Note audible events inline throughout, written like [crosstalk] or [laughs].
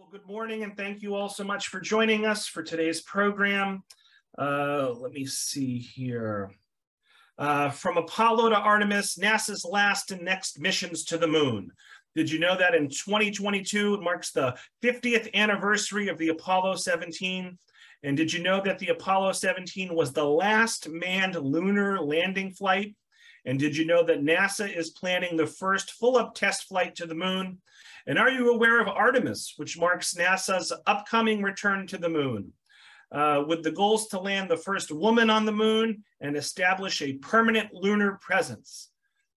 Well, good morning, and thank you all so much for joining us for today's program. Uh, let me see here. Uh, from Apollo to Artemis, NASA's last and next missions to the moon. Did you know that in 2022 it marks the 50th anniversary of the Apollo 17? And did you know that the Apollo 17 was the last manned lunar landing flight? And did you know that NASA is planning the first full up test flight to the moon? And are you aware of Artemis, which marks NASA's upcoming return to the moon? Uh, with the goals to land the first woman on the moon and establish a permanent lunar presence.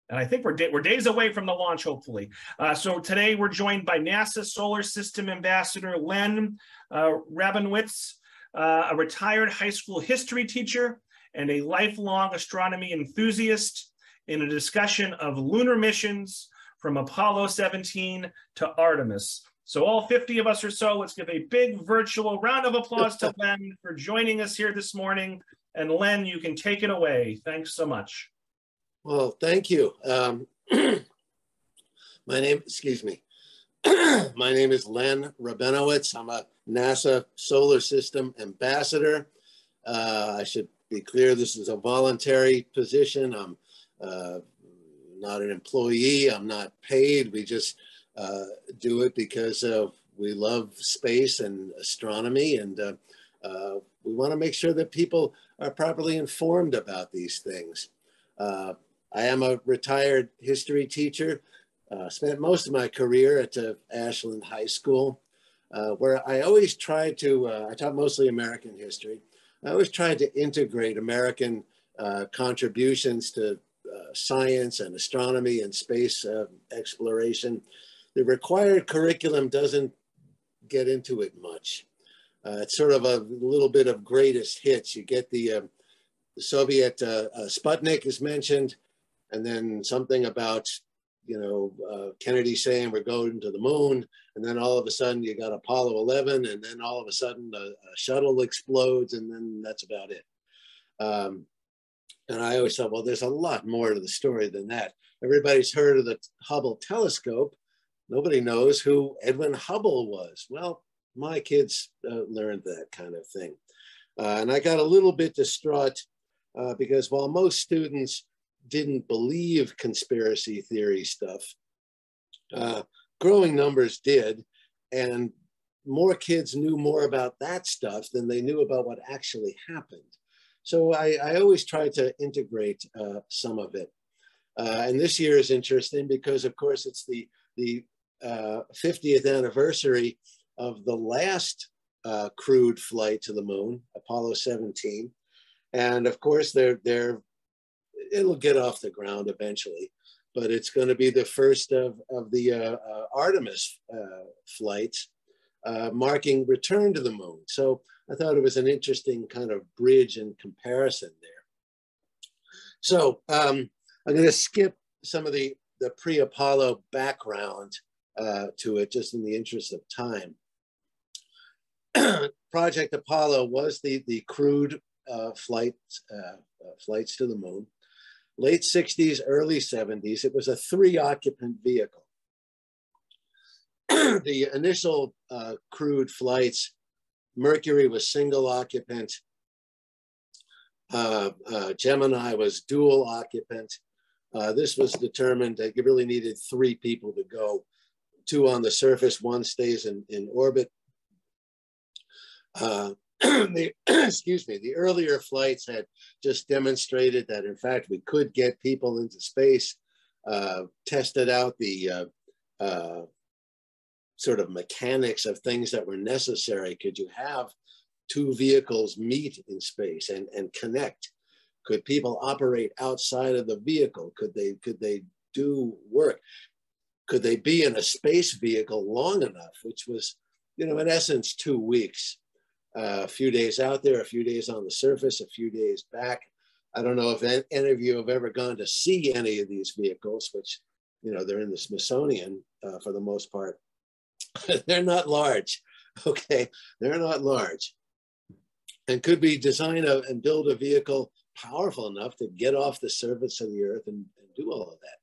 And I think we're, we're days away from the launch, hopefully. Uh, so today we're joined by NASA Solar System Ambassador Len uh, Rabinowitz, uh, a retired high school history teacher and a lifelong astronomy enthusiast in a discussion of lunar missions from Apollo 17 to Artemis. So all 50 of us or so, let's give a big virtual round of applause to [laughs] Len for joining us here this morning. And Len, you can take it away. Thanks so much. Well, thank you. Um, [clears throat] my name, excuse me. [clears throat] my name is Len Rabinowitz. I'm a NASA Solar System Ambassador. Uh, I should be clear, this is a voluntary position. I'm uh, not an employee. I'm not paid. We just uh, do it because we love space and astronomy, and uh, uh, we want to make sure that people are properly informed about these things. Uh, I am a retired history teacher. spent most of my career at Ashland High School, where I always tried to. I taught mostly American history. I always tried to integrate American uh, contributions to uh, science and astronomy and space uh, exploration. The required curriculum doesn't get into it much. Uh, it's sort of a little bit of greatest hits. You get the, um, the Soviet uh, uh, Sputnik is mentioned, and then something about you know Kennedy saying we're going to the moon, and then all of a sudden you got Apollo 11, and then all of a sudden a, a shuttle explodes, and then that's about it. Um, and I always thought, well, there's a lot more to the story than that. Everybody's heard of the Hubble telescope. Nobody knows who Edwin Hubble was. Well, my kids uh, learned that kind of thing. Uh, and I got a little bit distraught uh, because while most students didn't believe conspiracy theory stuff, uh, growing numbers did. And more kids knew more about that stuff than they knew about what actually happened. So I, I always try to integrate uh, some of it. Uh, and this year is interesting because, of course, it's the, the uh, 50th anniversary of the last uh, crewed flight to the moon, Apollo 17. And of course, they're, they're, it'll get off the ground eventually, but it's going to be the first of, of the uh, uh, Artemis flights, marking return to the moon. So I thought it was an interesting kind of bridge and comparison there. So um, I'm going to skip some of the, the pre-Apollo background uh, to it just in the interest of time. [clears throat] Project Apollo was the, the crewed uh, flight, uh, uh flights to the moon. Late 60s, early 70s, it was a three occupant vehicle. [clears throat] the initial uh, crewed flights Mercury was single occupant. Uh, uh, Gemini was dual occupant. Uh, this was determined that you really needed three people to go, two on the surface, one stays in, in orbit. Uh, [clears throat] the, [clears throat] excuse me, the earlier flights had just demonstrated that in fact we could get people into space, uh, tested out the uh, sort of mechanics of things that were necessary. Could you have two vehicles meet in space and, and connect? Could people operate outside of the vehicle? Could they could they do work? Could they be in a space vehicle long enough, which was, you know, in essence, two weeks, uh, a few days out there, a few days on the surface, a few days back. I don't know if any of you have ever gone to see any of these vehicles, which, you know, they're in the Smithsonian uh, for the most part. [laughs] they're not large. [laughs] Okay, they're not large, and could be design a, and build a vehicle powerful enough to get off the surface of the earth and, and do all of that.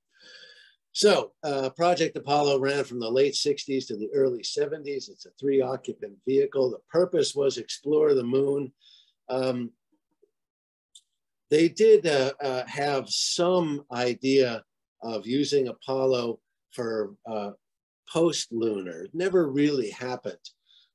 So uh, Project Apollo ran from the late 60s to the early 70s. It's a three occupant vehicle. The purpose was explore the moon. Um, they did uh, uh, have some idea of using Apollo for uh, post-lunar. Never really happened,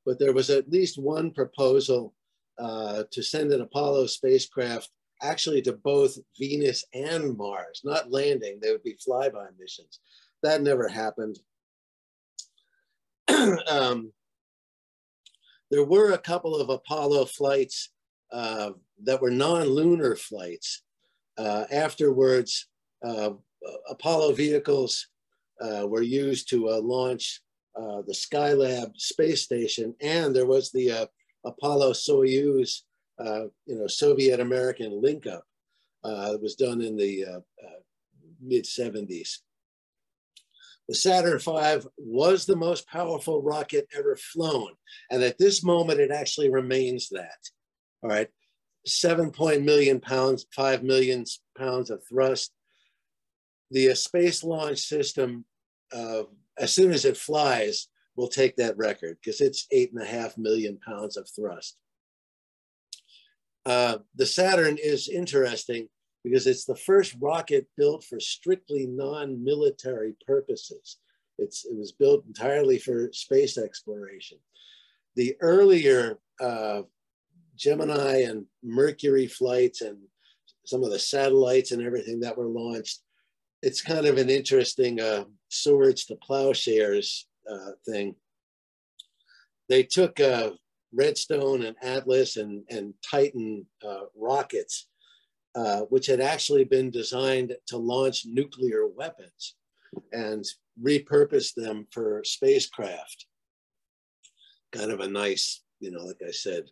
but there was at least one proposal uh, to send an Apollo spacecraft actually to both Venus and Mars, not landing, they would be flyby missions. That never happened. [clears throat] um, there were a couple of Apollo flights uh, that were non-lunar flights. Uh, afterwards, uh, Apollo vehicles uh, were used to uh, launch uh, the Skylab space station, and there was the Apollo Soyuz uh, you know, Soviet American link up uh, was done in the uh, uh mid 70s. The Saturn V was the most powerful rocket ever flown. And at this moment, it actually remains that. All right. Seven point million pounds, 5 million pounds of thrust. The uh, space launch system, uh, as soon as it flies, we'll take that record because it's eight and a half million pounds of thrust. Uh, the Saturn is interesting because it's the first rocket built for strictly non-military purposes. It's, it was built entirely for space exploration. The earlier uh, Gemini and Mercury flights and some of the satellites and everything that were launched, it's kind of an interesting uh, swords to plowshares uh, thing. They took uh, Redstone and Atlas and, and Titan uh, rockets, uh, which had actually been designed to launch nuclear weapons and repurpose them for spacecraft. Kind of a nice, you know, like I said,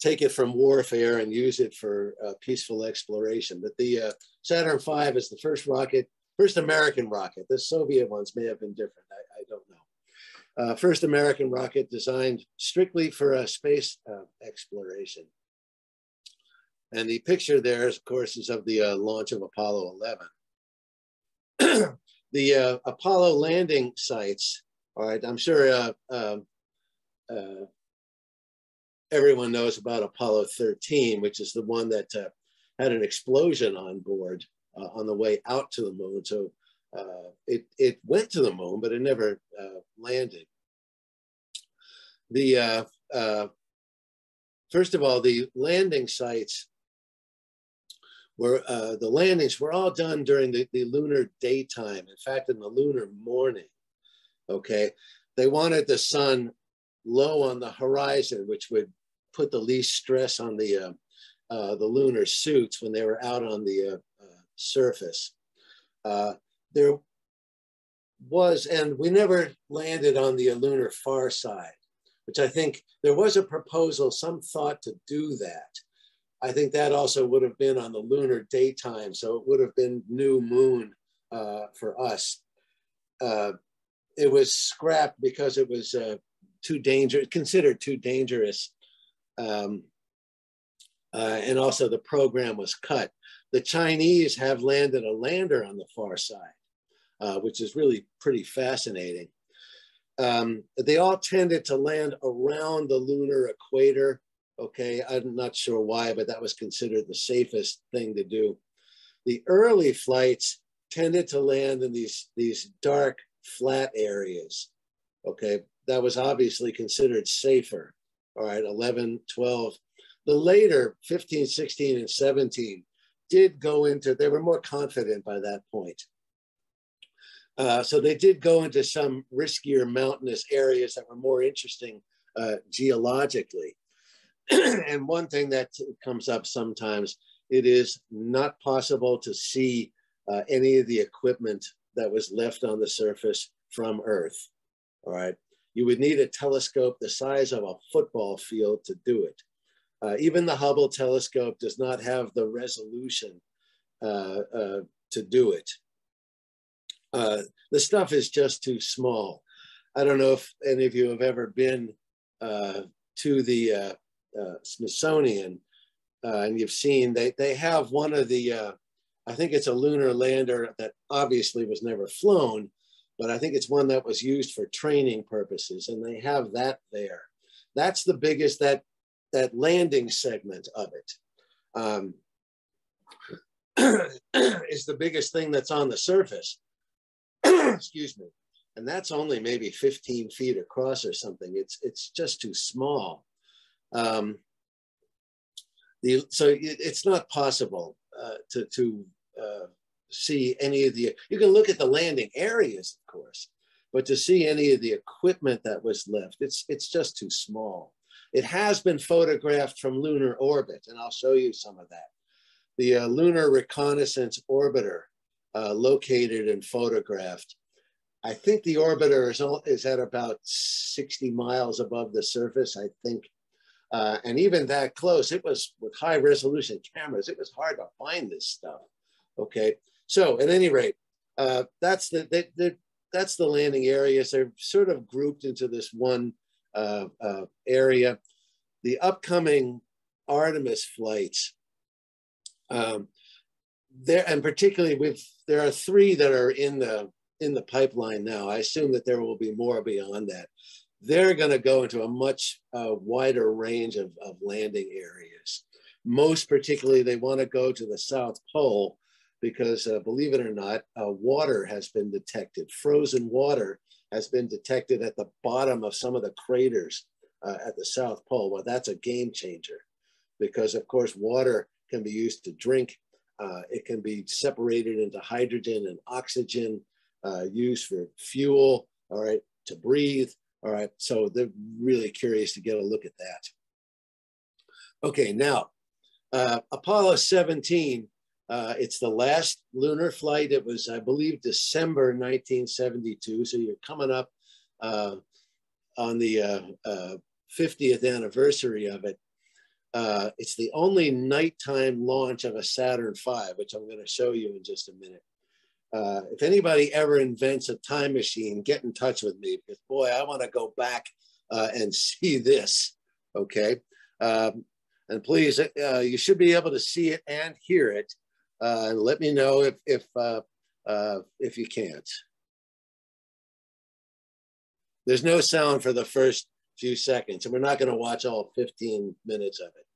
take it from warfare and use it for uh, peaceful exploration. But the uh, Saturn V is the first rocket, first American rocket. The Soviet ones may have been different. I, I don't know uh, first American rocket designed strictly for space uh, exploration. And the picture there, of course, is of the uh, launch of Apollo 11. [clears throat] the uh, Apollo landing sites, all right, I'm sure um, everyone knows about Apollo 13, which is the one that had an explosion on board on the way out to the moon. So uh, it, it went to the moon, but it never uh, landed. The uh, uh, first of all, the landing sites were uh, the landings were all done during the, the lunar daytime. In fact, in the lunar morning. Okay, they wanted the sun low on the horizon, which would put the least stress on the uh, uh, the lunar suits when they were out on the uh, uh, surface. There was, and we never landed on the lunar far side, which I think there was a proposal, some thought to do that. I think that also would have been on the lunar daytime, so it would have been new moon uh, for us. Uh, it was scrapped because it was uh, too dangerous, considered too dangerous. Um, uh, and also the program was cut. The Chinese have landed a lander on the far side uh, which is really pretty fascinating. Um, they all tended to land around the lunar equator. Okay, I'm not sure why, but that was considered the safest thing to do. The early flights tended to land in these, these dark, flat areas. Okay, that was obviously considered safer. All right, 11, 12. The later 15, 16, and 17 did go into, they were more confident by that point. Uh, so they did go into some riskier mountainous areas that were more interesting uh, geologically. [clears throat] and one thing that comes up sometimes, it is not possible to see uh, any of the equipment that was left on the surface from Earth. All right. You would need a telescope the size of a football field to do it. Uh, even the Hubble telescope does not have the resolution uh, uh, to do it. Uh, the stuff is just too small. I don't know if any of you have ever been uh, to the uh, Smithsonian and you've seen they, they have one of the I think it's a lunar lander that obviously was never flown, but I think it's one that was used for training purposes, and they have that there. That's the biggest that that landing segment of it um, [clears throat] is the biggest thing that's on the surface. [clears throat] Excuse me, and that's only maybe 15 feet across or something. It's it's just too small. Um, the so it, it's not possible uh, to to uh, see any of the, you can look at the landing areas, of course, but to see any of the equipment that was left, it's, it's just too small. It has been photographed from lunar orbit, and I'll show you some of that. The uh, Lunar Reconnaissance Orbiter, uh, located and photographed. I think the orbiter is, is at about 60 miles above the surface, I think. Uh, and even that close, it was with high resolution cameras, it was hard to find this stuff. Okay, so at any rate, uh, that's the, the, the, that's the landing areas. They're sort of grouped into this one uh, uh, area. The upcoming Artemis flights, um, there and particularly with there are three that are in the in the pipeline now. I assume that there will be more beyond that. They're going to go into a much uh, wider range of, of landing areas. Most particularly, they want to go to the South Pole because uh, believe it or not, uh, water has been detected. Frozen water has been detected at the bottom of some of the craters uh, at the South Pole. Well, that's a game changer because, of course, water can be used to drink. Uh, it can be separated into hydrogen and oxygen, uh, used for fuel, all right, to breathe. All right, so they're really curious to get a look at that. Okay, now, uh, Apollo 17 uh, it's the last lunar flight. It was, I believe, December 1972. So you're coming up uh, on the uh, 50th uh, anniversary of it. Uh, it's the only nighttime launch of a Saturn V, which I'm going to show you in just a minute. Uh, if anybody ever invents a time machine, get in touch with me because boy, I want to go back and [laughs] see this. Okay. Um, and please, you should be able to see it and hear it uh, let me know if if uh, uh, if you can't. There's no sound for the first few seconds, and we're not going to watch all 15 minutes of it.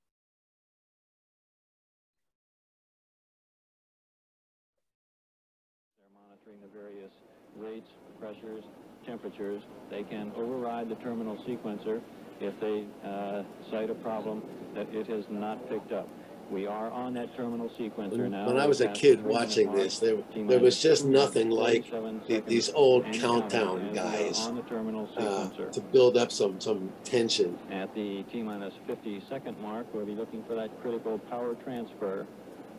They're monitoring the various rates, pressures, temperatures. They can override the terminal sequencer if they uh, cite a problem that it has not picked up. We are on that terminal sequencer now. When I was a kid watching this, there, there was just nothing like the, these old countdown guys on the terminal uh, to build up some, some tension. At the T-minus 50 second mark, we'll be looking for that critical power transfer.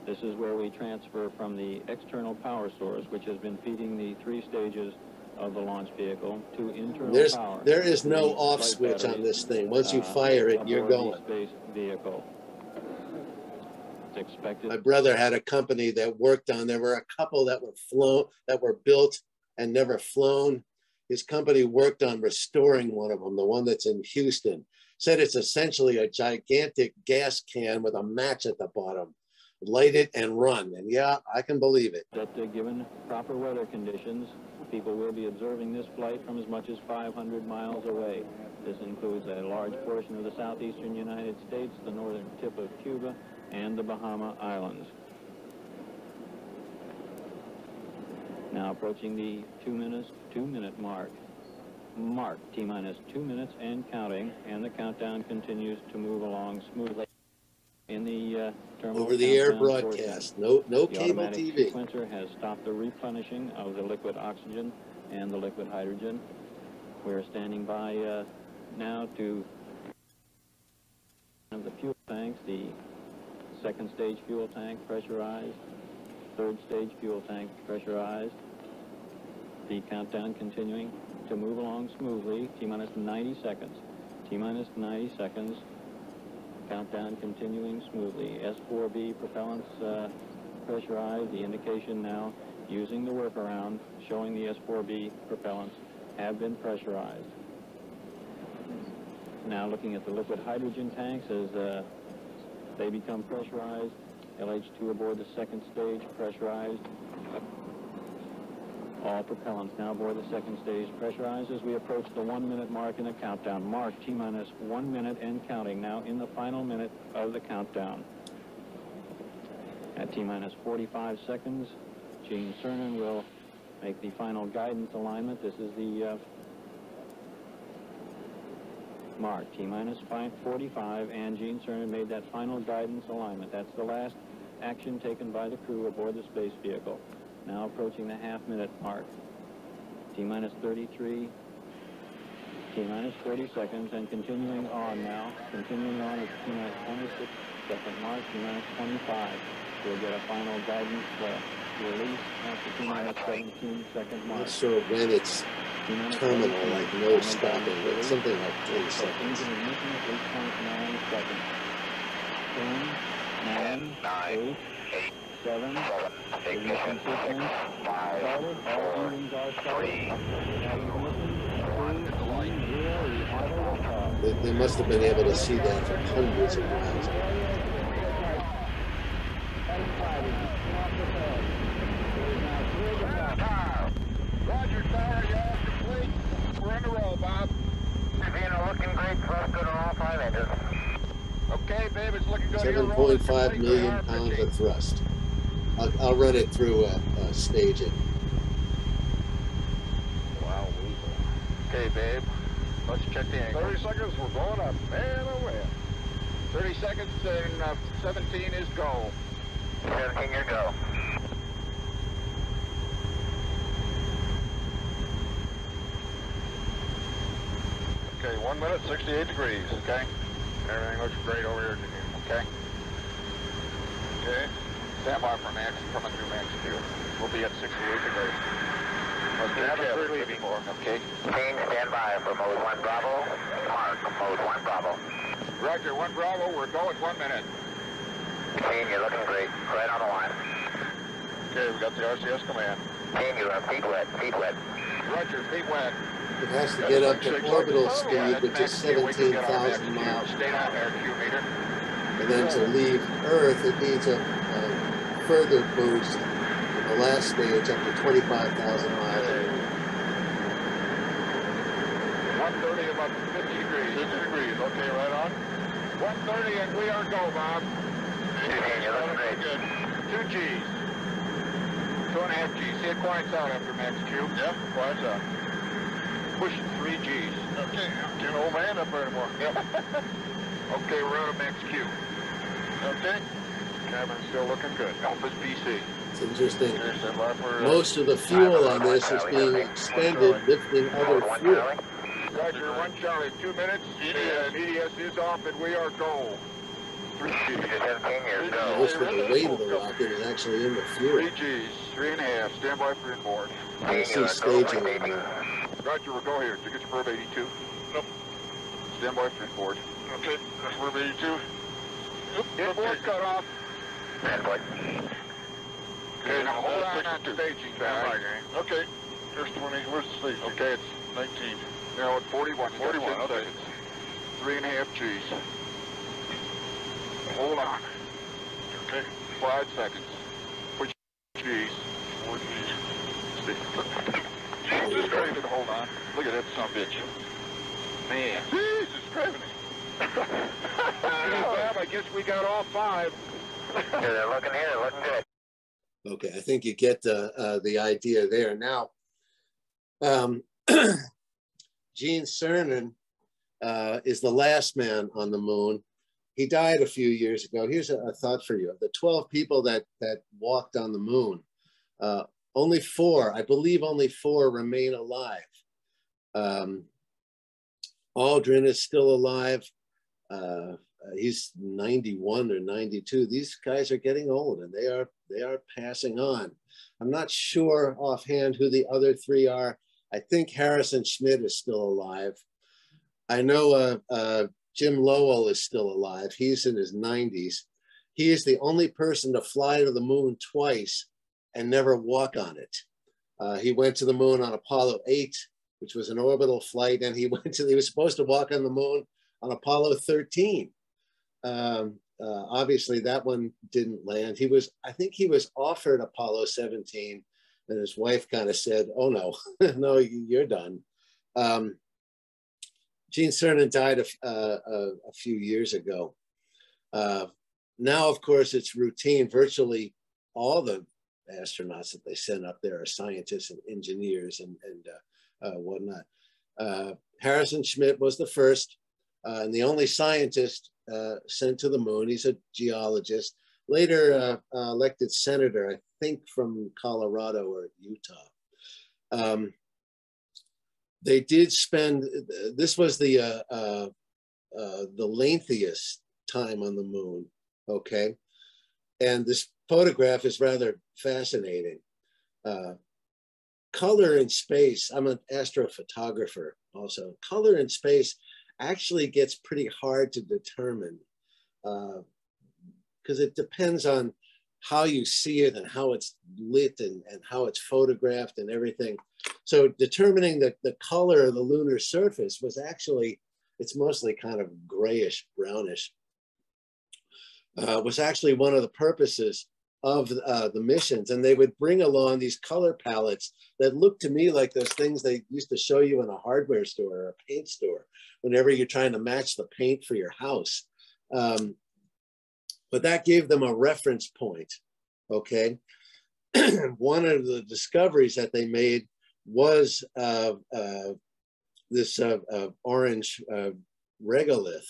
This is where we transfer from the external power source, which has been feeding the three stages of the launch vehicle to internal There's, power. There is no off switch on this thing. Once you uh, fire it, you're going. Space vehicle expected. My brother had a company that worked on, there were a couple that were flown, that were built and never flown. His company worked on restoring one of them, the one that's in Houston. Said it's essentially a gigantic gas can with a match at the bottom. Light it and run. And yeah, I can believe it. That uh, given proper weather conditions, people will be observing this flight from as much as 500 miles away. This includes a large portion of the southeastern United States, the northern tip of Cuba, and the Bahama Islands. Now approaching the two minutes, two minute mark. Mark, T minus two minutes and counting, and the countdown continues to move along smoothly. In the uh, terminal over the air broadcast, no no the cable TV. sequencer has stopped the replenishing of the liquid oxygen and the liquid hydrogen. We're standing by uh, now to of the fuel tanks, the second stage fuel tank pressurized, third stage fuel tank pressurized. The countdown continuing to move along smoothly, T-minus 90 seconds. T-minus 90 seconds, countdown continuing smoothly. S4B propellants uh, pressurized, the indication now using the workaround showing the S4B propellants have been pressurized. Now looking at the liquid hydrogen tanks as uh, they become pressurized. LH2 aboard the second stage, pressurized. All propellants now aboard the second stage, pressurized as we approach the one minute mark in the countdown. Mark T minus one minute and counting now in the final minute of the countdown. At T minus 45 seconds, Gene Cernan will make the final guidance alignment. This is the uh, mark, T minus 45, and Gene Cernan made that final guidance alignment. That's the last action taken by the crew aboard the space vehicle. Now approaching the half minute mark. T minus 33, T minus 30 seconds, and continuing on now. Continuing on at T minus 26 second mark, T minus 25. We'll get a final guidance uh, release after T minus 17 second I'm mark. not sure when it's terminal, like no stopping, but something like 20 So seconds. Intermittent 8.9 seconds. 10, 9, 8, 7, ignition sequence, started, all engines are started. Having ignition, 2, 1, 0, we idle liftoff. They, they must have been able to see that from hundreds of miles. Roger, tower, you all complete? We're in a roll, Bob. Sabina looking great, thrust good on all five engines. Okay, babe, it's looking good. You're Seven rolling point five complete. We million are pounds of thrust. I'll, I'll run it through uh, uh, staging. Wow, Okay, babe. Let's check the angle. 30 seconds, we're going up. Man, oh man. 30 seconds and uh, 17 is go. 17 year go. Okay, one minute, 68 degrees, okay? Everything looks great over here, okay? Okay, stand by for max, coming through max Q. We'll be at 68 degrees. Let's have it through okay? Team stand by for mode 1 Bravo. Mark, mode 1 Bravo. Roger, one Bravo, we're going one minute. Team, you're looking great. Right on the line. Okay, we got the RCS command. Team, you are feet wet, feet wet. Roger, feet wet. It has to get up to orbital speed, which is seventeen thousand miles. Stay on there, Q meter. And then to leave Earth, it needs a, a further boost in the last stage up to twenty-five thousand miles. 130 about 50 degrees. 50 degrees, okay, right on. 130 and we are go, Bob. Team, you're looking great. Good. Two G's. Two and a half G's. See it quiets out after max Q. Yeah, quiets out. Pushing three G's. Okay, get an old man up there anymore. Yep. [laughs] okay, we're out of max Q. Okay. Cabin's still looking good. Alpha's BC. It's interesting. Okay, stand by for... Most of the fuel on this is being expended lifting other fuel. Roger, one Charlie, two minutes. EDS. EDS is off and we are go. Three G's. You're 17 years go. Most of the weight of the rocket is actually in the fuel. Three G's, three and a half. Stand by for inboard. I see you are go staging on staging. Roger, we'll go here. Did you get your Verb 82? Nope. Stand by for inboard. Okay, that's Verb 82. Yep. Inboard cut off. Stand by. Okay, now hold on on staging. Stand by, gang. Okay. There's 20. Where's the stage? Okay, it's 19. Now at 41. 41, okay. Three and a half G's. Hold on. Okay. Five seconds. Put G's. Four G's. Jesus Christ, hold on. Look at that son of a bitch. Man. Jesus Christ. [laughs] I guess we got all five. They're looking here, looking good. Okay, I think you get the, uh, the idea there. Now, um, [clears throat] Gene Cernan uh, is the last man on the moon. He died a few years ago. Here's a, a thought for you. The 12 people that, that walked on the moon, uh, only four, I believe only four remain alive. Um, Aldrin is still alive. Uh, he's 91 or 92. These guys are getting old and they are they are passing on. I'm not sure offhand who the other three are. I think Harrison Schmitt is still alive. I know uh, uh, Jim Lovell is still alive. He's in his 90s. He is the only person to fly to the moon twice and never walk on it. Uh, he went to the moon on Apollo 8, which was an orbital flight, and he [laughs] went to he was supposed to walk on the moon on Apollo 13. Um, uh, obviously that one didn't land. He was, I think he was offered Apollo 17 and his wife kind of said, oh no, [laughs] no, you're done. Um, Gene Cernan died a, uh, a, a few years ago. Uh, now, of course, it's routine. Virtually all the astronauts that they send up there are scientists and engineers and, and uh, uh whatnot. Uh, Harrison Schmitt was the first uh, and the only scientist sent to the moon. He's a geologist, later elected senator, I think from Colorado or Utah. Um, they did spend, this was the, uh, uh, uh, the lengthiest time on the moon, okay? And this photograph is rather fascinating. Uh, color in space, I'm an astrophotographer also. Color in space actually gets pretty hard to determine because uh, it depends on how you see it and how it's lit and, and how it's photographed and everything. So determining the, the color of the lunar surface was actually, it's mostly kind of grayish, brownish, uh, was actually one of the purposes of uh, the missions. And they would bring along these color palettes that looked to me like those things they used to show you in a hardware store or a paint store whenever you're trying to match the paint for your house. Um, but that gave them a reference point, okay? [clears throat] One of the discoveries that they made was uh, uh, this orange regolith.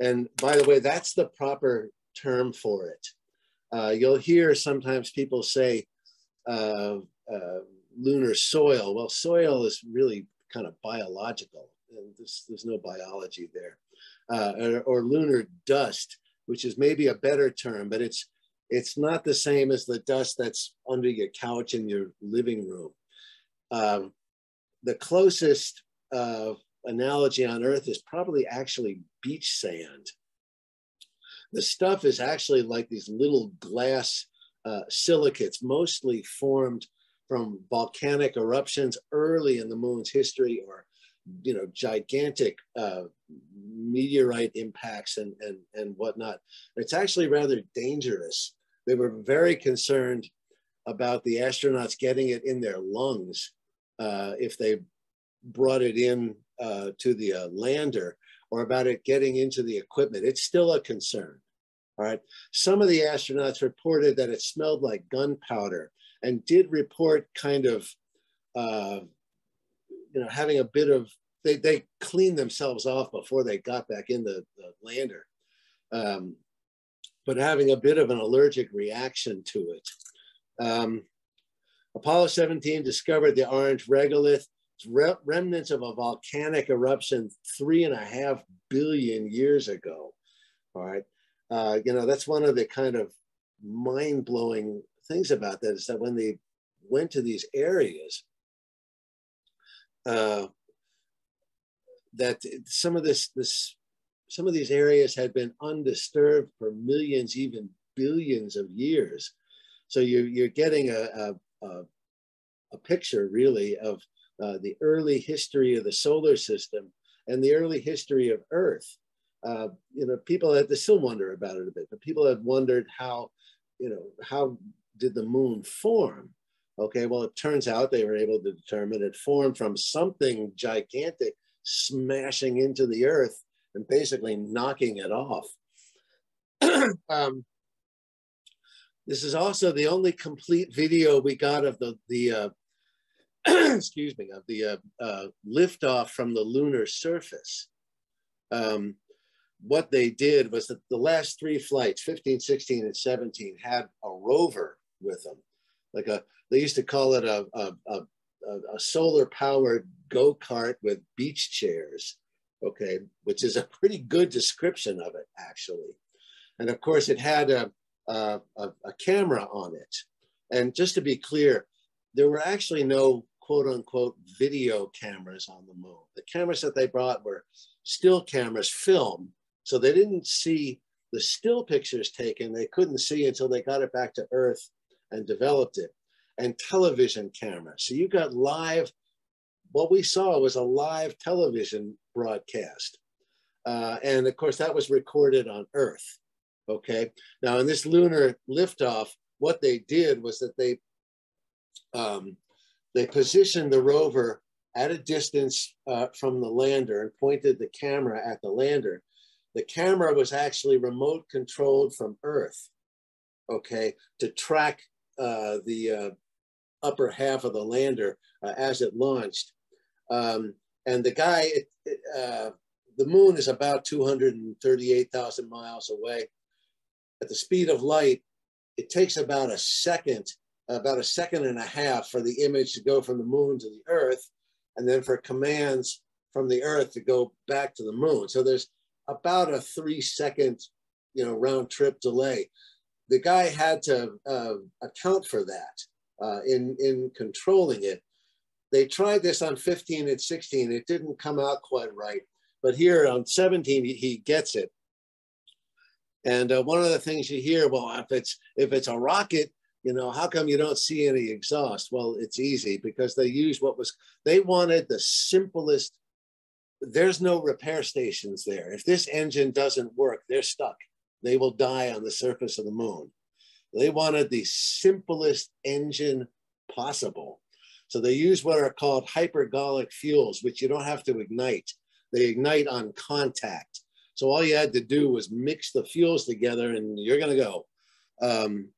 And by the way, that's the proper term for it. Uh, you'll hear sometimes people say lunar soil. Well, soil is really kind of biological. There's, there's no biology there. Or, or lunar dust which is maybe a better term, but it's it's not the same as the dust that's under your couch in your living room. Um, the closest uh, analogy on Earth is probably actually beach sand. The stuff is actually like these little glass uh, silicates, mostly formed from volcanic eruptions early in the moon's history or you know, gigantic uh, meteorite impacts and, and, and whatnot. It's actually rather dangerous. They were very concerned about the astronauts getting it in their lungs uh, if they brought it in uh, to the uh, lander or about it getting into the equipment. It's still a concern. All right. Some of the astronauts reported that it smelled like gunpowder and did report kind of uh, you know, having a bit of, they, they cleaned themselves off before they got back in the, the lander, um, but having a bit of an allergic reaction to it. Um, Apollo 17 discovered the orange regolith, re remnants of a volcanic eruption three and a half billion years ago. All right. Uh, you know, that's one of the kind of mind blowing things about that is that when they went to these areas, uh, that some of this, this, some of these areas had been undisturbed for millions, even billions of years. So you're, you're getting a, a, a picture really of uh, the early history of the solar system and the early history of Earth. Uh, you know, people had to still wonder about it a bit, but people had wondered how, you know, how did the moon form? Okay, well, it turns out they were able to determine it formed from something gigantic smashing into the earth and basically knocking it off. [clears throat] um, this is also the only complete video we got of the, the uh, [clears throat] excuse me, of the uh, uh, liftoff from the lunar surface. Um, what they did was that the last three flights, 15, 16, and 17, had a rover with them, like a they used to call it a, a, a, a solar powered go kart with beach chairs, okay, which is a pretty good description of it, actually. And of course, it had a, a, a camera on it. And just to be clear, there were actually no quote unquote video cameras on the moon. The cameras that they brought were still cameras, film. So they didn't see the still pictures taken, they couldn't see until they got it back to Earth and developed it and television camera. So you got live, what we saw was a live television broadcast. Uh, and of course, that was recorded on Earth. Okay. Now, in this lunar liftoff, what they did was that they um, they positioned the rover at a distance uh, from the lander and pointed the camera at the lander. The camera was actually remote controlled from Earth, okay, to track uh, the uh, upper half of the lander uh, as it launched. Um, and the guy, it, it, uh, the moon is about 238,000 miles away. At the speed of light, it takes about a second, about a second and a half for the image to go from the moon to the earth, and then for commands from the earth to go back to the moon. So there's about a three second, you know, round trip delay. The guy had to uh, account for that uh, in, in controlling it. They tried this on 15 and 16. It didn't come out quite right. But here on 17, he gets it. And uh, one of the things you hear, well, if it's if it's a rocket, you know, how come you don't see any exhaust? Well, it's easy because they use what was they wanted the simplest. There's no repair stations there. If this engine doesn't work, they're stuck. They will die on the surface of the moon. They wanted the simplest engine possible. So they use what are called hypergolic fuels, which you don't have to ignite. They ignite on contact. So all you had to do was mix the fuels together and you're going to go. Um,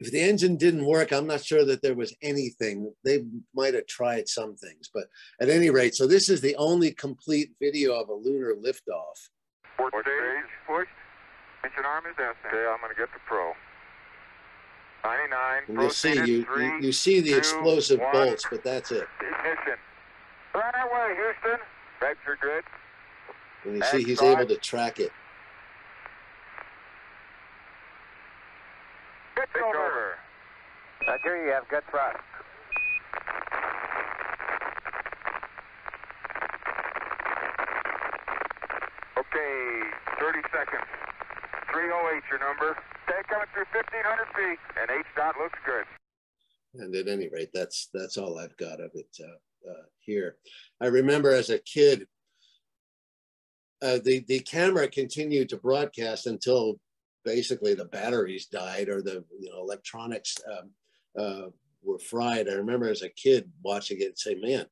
if the engine didn't work, I'm not sure that there was anything. They might have tried some things, but at any rate, so this is the only complete video of a lunar liftoff. Fourth stage, push. Engine arm is destined. Okay, I'm going to get the pro. 99. And you see, you, three, you, you, see the two, explosive one. bolts, but that's it. Ignition. Right away, Houston. Vector grid. And you see he's able to track it. Pitch over. Roger, you have good thrust. Okay, 30 seconds. 308 your number. Tank coming through 1,500 feet, and H dot looks good. And at any rate, that's that's all I've got of it uh, uh, here. I remember as a kid, uh, the the camera continued to broadcast until basically the batteries died or the you know electronics um, uh, were fried. I remember as a kid watching it and say, "Man,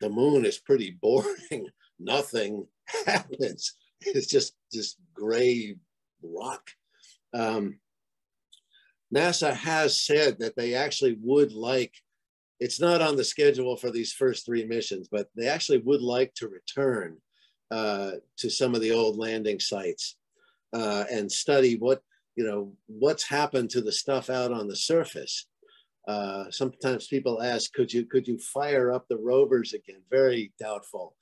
the moon is pretty boring. [laughs] Nothing happens. It's just this gray rock." Um, NASA has said that they actually would like. It's not on the schedule for these first three missions, but they actually would like to return uh, to some of the old landing sites uh, and study what you know what's happened to the stuff out on the surface. Uh, sometimes people ask, could you could you fire up the rovers again? Very doubtful.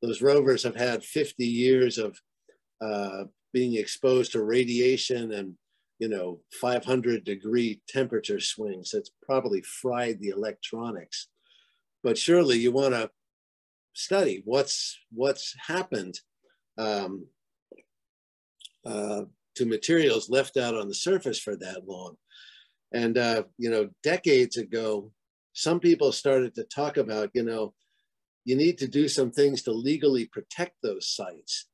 Those rovers have had 50 years of uh, being exposed to radiation and you know 500 degree temperature swings. That's probably fried the electronics. But surely you want to study what's what's happened um, uh, to materials left out on the surface for that long. And uh, you know, decades ago, some people started to talk about, you know, you need to do some things to legally protect those sites.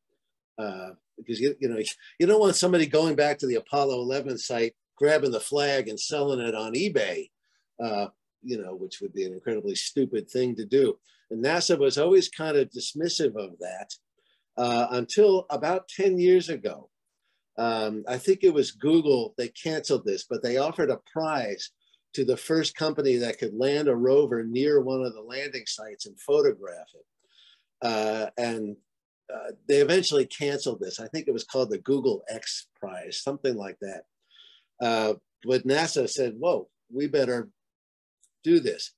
Uh, because you, you know you don't want somebody going back to the Apollo 11 site, grabbing the flag and selling it on eBay, uh, you know, which would be an incredibly stupid thing to do. And NASA was always kind of dismissive of that uh, until about 10 years ago. Um, I think it was Google, they canceled this, but they offered a prize to the first company that could land a rover near one of the landing sites and photograph it. Uh, and uh, they eventually canceled this. I think it was called the Google X Prize, something like that. Uh, but NASA said, whoa, we better do this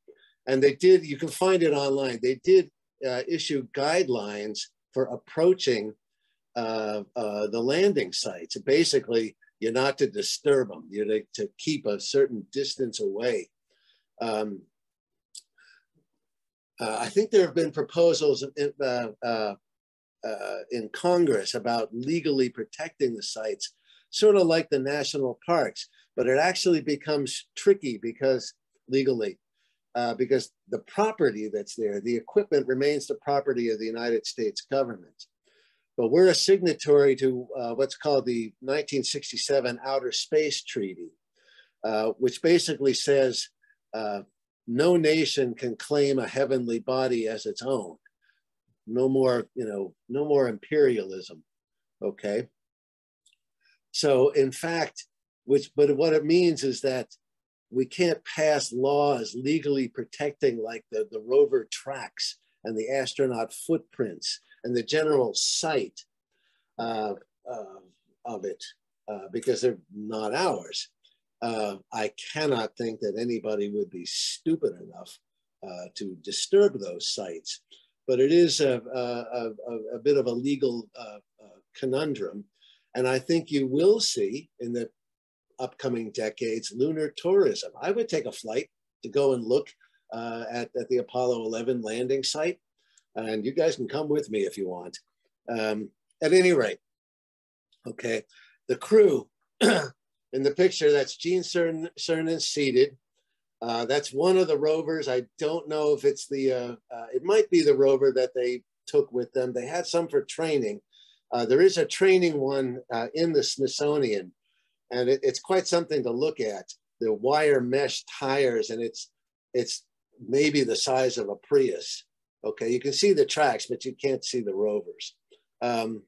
and they did, you can find it online, they did uh, issue guidelines for approaching uh, uh, the landing sites. Basically, you're not to disturb them, you're to, to keep a certain distance away. Um, uh, I think there have been proposals in, uh, uh, in Congress about legally protecting the sites, sort of like the national parks, but it actually becomes tricky because legally uh, because the property that's there, the equipment remains the property of the United States government. But we're a signatory to uh, what's called the 1967 Outer Space Treaty, uh, which basically says uh, no nation can claim a heavenly body as its own. No more, you know, no more imperialism. Okay. So in fact, which, but what it means is that we can't pass laws legally protecting like the, the rover tracks and the astronaut footprints and the general site uh, uh, of it uh, because they're not ours. Uh, I cannot think that anybody would be stupid enough uh, to disturb those sites. But it is a, a, a, a bit of a legal uh, conundrum. And I think you will see in the upcoming decades lunar tourism. I would take a flight to go and look at, at the Apollo 11 landing site and you guys can come with me if you want. Um, at any rate, okay, the crew [clears throat] in the picture, that's Gene Cernan, Cernan seated. Uh, that's one of the rovers. I don't know if it's the, uh, uh, it might be the rover that they took with them. They had some for training. Uh, there is a training one uh, in the Smithsonian, and it, it's quite something to look at. The wire mesh tires, and it's it's maybe the size of a Prius. Okay, you can see the tracks, but you can't see the rovers. Um,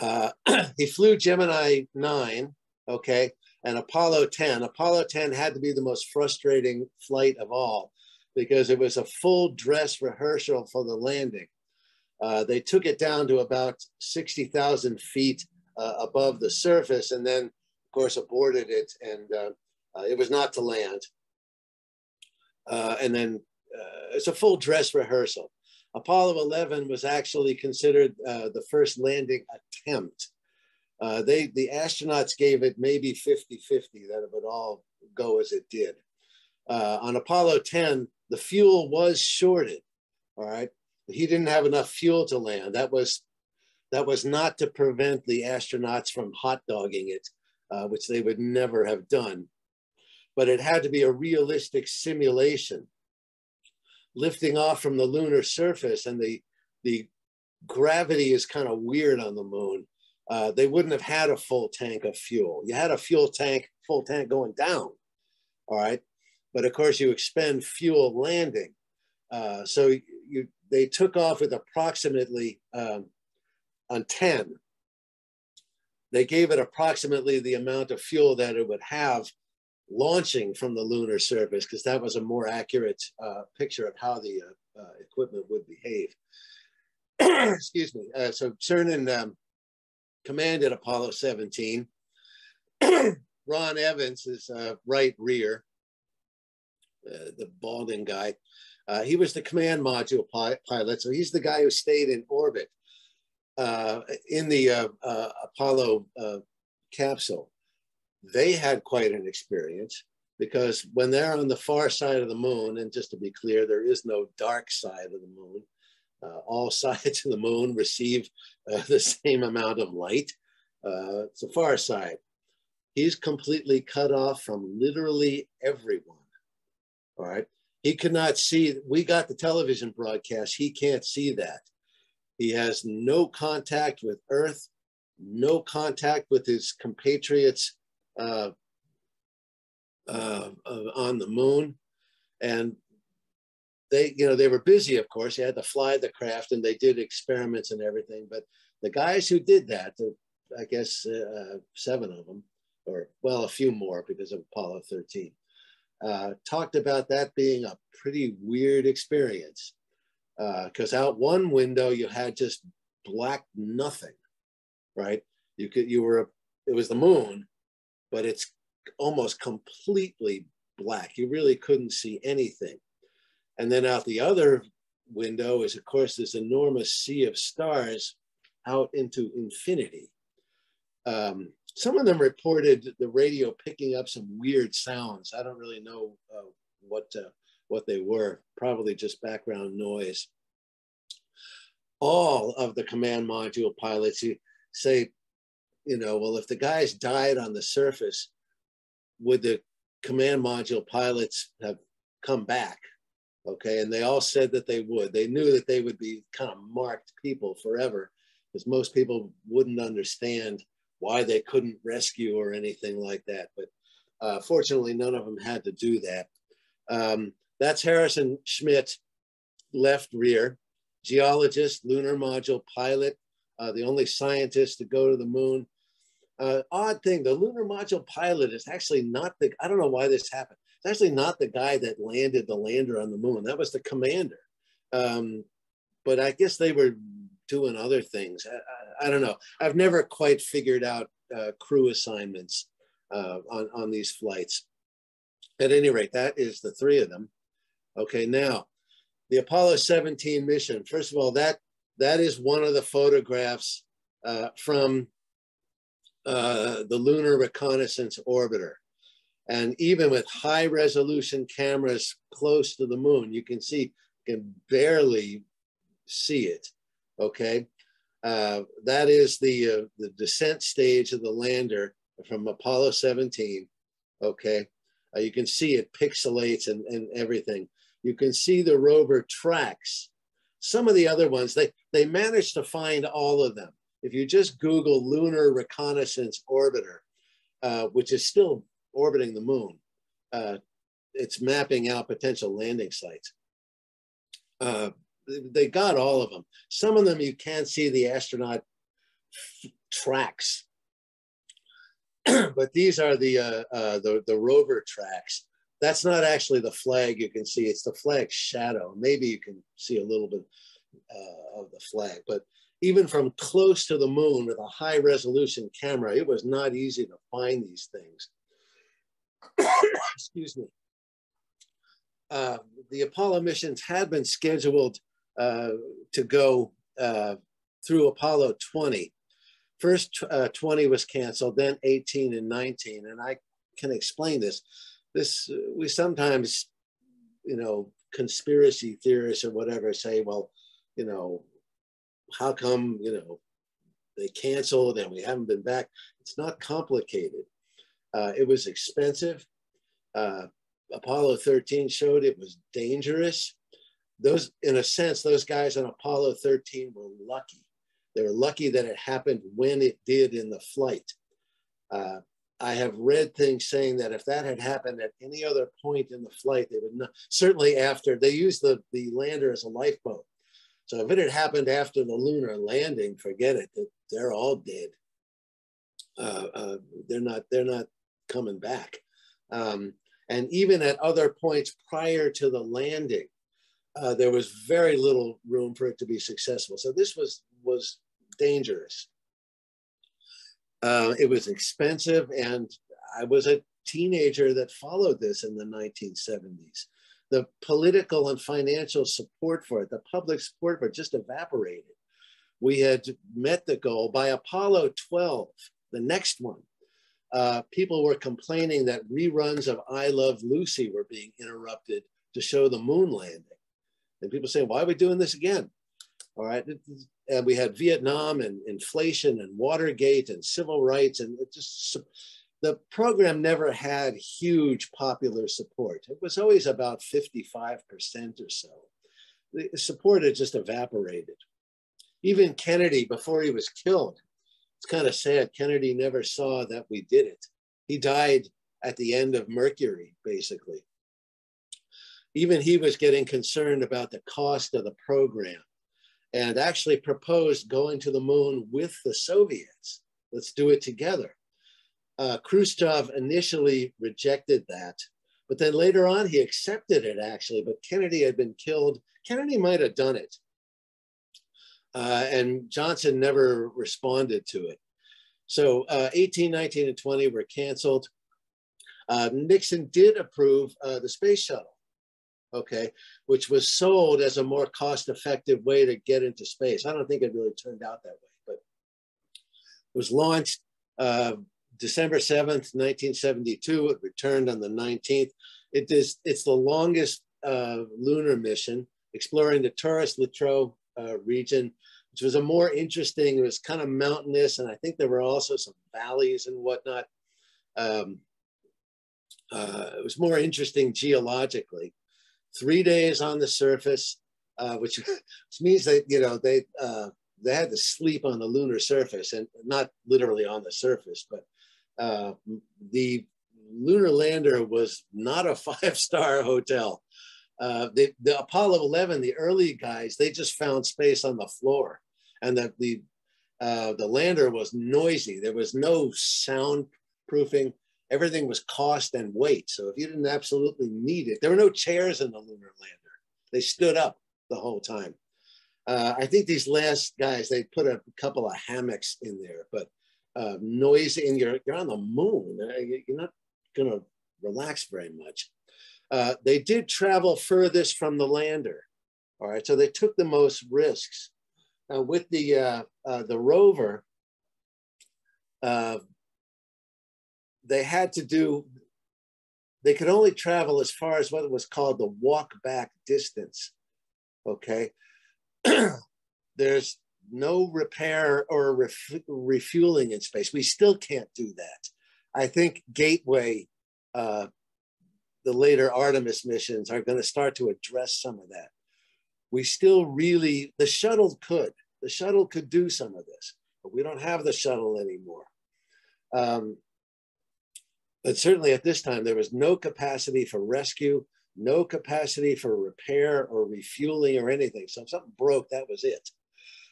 uh, [clears throat] he flew Gemini 9, okay, and Apollo 10. Apollo 10 had to be the most frustrating flight of all because it was a full dress rehearsal for the landing. Uh, they took it down to about 60,000 feet uh, above the surface and then, of course, aborted it, and uh, uh, it was not to land. Uh, and then it's a full dress rehearsal. Apollo 11 was actually considered uh, the first landing attempt. Uh, they, the astronauts gave it maybe 50 50 that it would all go as it did. Uh, on Apollo 10, the fuel was shorted. All right. He didn't have enough fuel to land. That was, that was not to prevent the astronauts from hot dogging it, uh, which they would never have done. But it had to be a realistic simulation lifting off from the lunar surface and the, the gravity is kind of weird on the moon. Uh, they wouldn't have had a full tank of fuel. You had a fuel tank, full tank going down, all right? But of course you expend fuel landing. Uh, so you, they took off with approximately um, on 10. They gave it approximately the amount of fuel that it would have launching from the lunar surface because that was a more accurate uh, picture of how the uh, uh, equipment would behave. [clears throat] Excuse me. Uh, so Cernan um, commanded Apollo 17. [clears throat] Ron Evans is uh, right rear, uh, the balding guy. he was the command module pi pilot, so he's the guy who stayed in orbit in the Apollo capsule they had quite an experience because when they're on the far side of the moon, and just to be clear, there is no dark side of the moon. Uh, all [laughs] sides of the moon receive uh, the same amount of light. Uh, it's the far side. He's completely cut off from literally everyone. All right. He cannot see, we got the television broadcast. He can't see that. He has no contact with Earth, no contact with his compatriots uh, uh, on the moon. And they, you know, they were busy, of course. They had to fly the craft and they did experiments and everything. But the guys who did that, I guess uh, seven of them, or well, a few more because of Apollo 13, uh, talked about that being a pretty weird experience. Because uh, out one window, you had just black nothing, right? You could, you were, it was the moon, but it's almost completely black. You really couldn't see anything. And then out the other window is, of course, this enormous sea of stars out into infinity. Um, some of them reported the radio picking up some weird sounds. I don't really know uh, what uh, what they were. Probably just background noise. All of the command module pilots you say you know, well, if the guys died on the surface, would the command module pilots have come back? Okay, and they all said that they would. They knew that they would be kind of marked people forever because most people wouldn't understand why they couldn't rescue or anything like that. But uh, fortunately, none of them had to do that. Um, that's Harrison Schmitt, left rear, geologist, lunar module pilot, uh, the only scientist to go to the moon. Uh, odd thing, the lunar module pilot is actually not the, I don't know why this happened. It's actually not the guy that landed the lander on the moon. That was the commander. Um, but I guess they were doing other things. I, I, I, don't know. I've never quite figured out uh, crew assignments uh, on, on these flights. At any rate, that is the three of them. Okay, now the Apollo 17 mission. First of all, that that is one of the photographs uh, from uh, the Lunar Reconnaissance Orbiter. And even with high resolution cameras close to the moon, you can see, can barely see it, okay? Uh, that is the, uh, the descent stage of the lander from Apollo 17, okay? Uh, you can see it pixelates and, and everything. You can see the rover tracks. Some of the other ones, they, they managed to find all of them. If you just Google Lunar Reconnaissance Orbiter, uh, which is still orbiting the moon, uh, it's mapping out potential landing sites. Uh, they got all of them. Some of them you can't see the astronaut tracks, [clears throat] but these are the, uh, uh, the, the rover tracks. That's not actually the flag you can see. It's the flag shadow. Maybe you can see a little bit uh, of the flag, but even from close to the moon with a high resolution camera, it was not easy to find these things. [coughs] Excuse me. Uh, the Apollo missions had been scheduled uh, to go uh, through Apollo 20. First uh, 20 was canceled, then 18 and 19. And I can explain this. This, we sometimes, you know, conspiracy theorists or whatever say, well, you know, how come, you know, they canceled and we haven't been back? It's not complicated. Uh, it was expensive. Uh, Apollo 13 showed it was dangerous. Those, in a sense, those guys on Apollo 13 were lucky. They were lucky that it happened when it did in the flight. Uh, I have read things saying that if that had happened at any other point in the flight, they would not, certainly after, they used the, the lander as a lifeboat. So if it had happened after the lunar landing, forget it. They're all dead. Uh, uh, they're not. They're not coming back. Um, and even at other points prior to the landing, uh, there was very little room for it to be successful. So this was was dangerous. Uh, it was expensive, and I was a teenager that followed this in the 1970s the political and financial support for it, the public support for it just evaporated. We had met the goal by Apollo 12, the next one. Uh, people were complaining that reruns of I Love Lucy were being interrupted to show the moon landing. And people say, why are we doing this again? All right. And we had Vietnam and inflation and Watergate and civil rights. And it just the program never had huge popular support. It was always about 55% or so. The support had just evaporated. Even Kennedy, before he was killed, it's kind of sad. Kennedy never saw that we did it. He died at the end of Mercury, basically. Even he was getting concerned about the cost of the program and actually proposed going to the moon with the Soviets. Let's do it together uh, Khrushchev initially rejected that, but then later on he accepted it actually. But Kennedy had been killed. Kennedy might have done it. Uh, and Johnson never responded to it. So uh, 18, 19, and 20 were canceled. Uh, Nixon did approve uh, the space shuttle, okay, which was sold as a more cost effective way to get into space. I don't think it really turned out that way, but it was launched uh, December 7th, 1972. It returned on the 19th. It is, it's the longest uh, lunar mission exploring the Taurus-Littrow uh, region, which was a more interesting, it was kind of mountainous, and I think there were also some valleys and whatnot. Um, uh, it was more interesting geologically. three days on the surface, uh, which, [laughs] which means that, you know, they, uh, they had to sleep on the lunar surface and not literally on the surface, but uh, the lunar lander was not a [laughs] five-star hotel. Uh, the, the Apollo 11, the early guys, they just found space on the floor and the, the, uh, the lander was noisy. There was no soundproofing. Everything was cost and weight. So if you didn't absolutely need it, there were no chairs in the lunar lander. They stood up the whole time. Uh, I think these last guys, they put a couple of hammocks in there, but uh, noisy, and you're, you're on the moon. Uh, you're not going to relax very much. Uh, they did travel furthest from the lander. All right, so they took the most risks. With the uh, uh, the rover, uh, they had to do. They could only travel as far as what was called the walk back distance. Okay, [clears throat] there's no repair or ref- refueling in space. We still can't do that. I think Gateway, uh, the later Artemis missions, are going to start to address some of that. We still really, the shuttle could, the shuttle could do some of this, but we don't have the shuttle anymore. Um, but certainly at this time, there was no capacity for rescue, no capacity for repair or refueling or anything. So if something broke, that was it.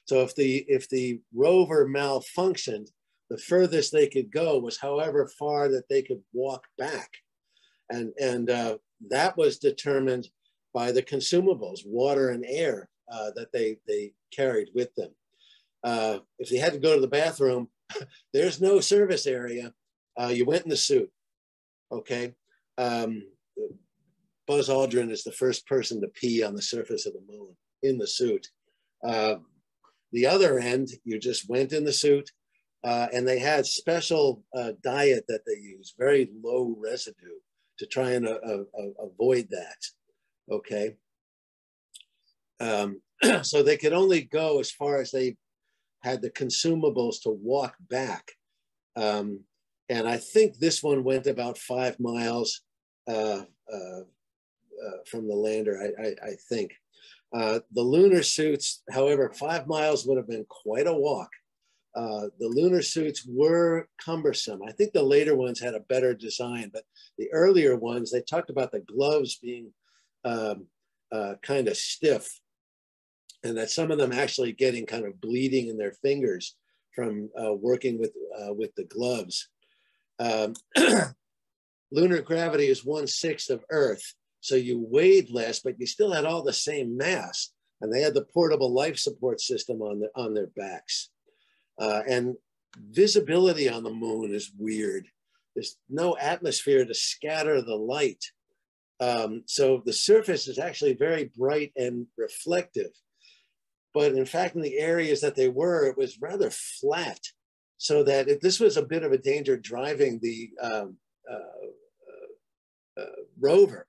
So if the if the rover malfunctioned, the furthest they could go was however far that they could walk back, and and uh, that was determined by the consumables, water and air uh, that they they carried with them. Uh, if they had to go to the bathroom, [laughs] there's no service area. Uh, you went in the suit, okay. Um, Buzz Aldrin is the first person to pee on the surface of the moon in the suit. Uh, the other end, you just went in the suit, uh, and they had special uh, diet that they use, very low residue, to try and uh, uh, uh, avoid that. Okay. Um, [clears throat] so they could only go as far as they had the consumables to walk back. Um, and I think this one went about five miles from the lander, I, I, I think. Uh, the lunar suits, however, five miles would have been quite a walk. Uh, the lunar suits were cumbersome. I think the later ones had a better design, but the earlier ones, they talked about the gloves being um, uh, kind of stiff and that some of them actually getting kind of bleeding in their fingers from uh, working with, uh, with the gloves. Um, [clears throat] lunar gravity is one sixth of Earth. So you weighed less, but you still had all the same mass. And they had the portable life support system on, the, on their backs. Uh, and visibility on the moon is weird. There's no atmosphere to scatter the light. Um, so the surface is actually very bright and reflective. But in fact, in the areas that they were, it was rather flat. So that if this was a bit of a danger driving the um, uh, uh, uh rover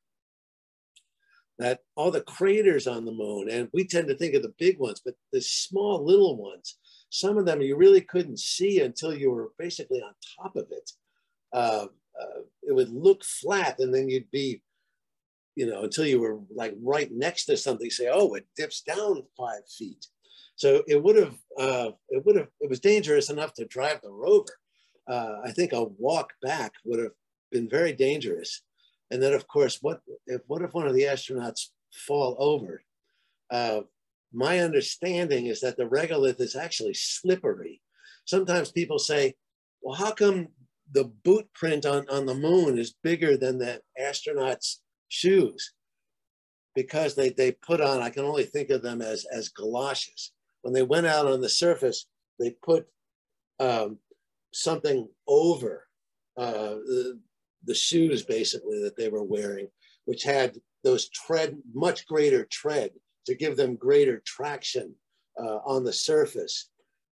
that all the craters on the moon, and we tend to think of the big ones, but the small little ones, some of them you really couldn't see until you were basically on top of it. Uh, uh, it would look flat, and then you'd be, you know, until you were like right next to something, say, oh, it dips down five feet. So it would have, uh, it would have, it was dangerous enough to drive the rover. Uh, I think a walk back would have been very dangerous. And then, of course, what if what if one of the astronauts fall over? Uh, my understanding is that the regolith is actually slippery. Sometimes people say, "Well, how come the boot print on, on the moon is bigger than the astronaut's shoes?" Because they they put on, I can only think of them as as galoshes. When they went out on the surface, they put um, something over uh, the shoes basically that they were wearing, which had those tread, much greater tread to give them greater traction uh, on the surface.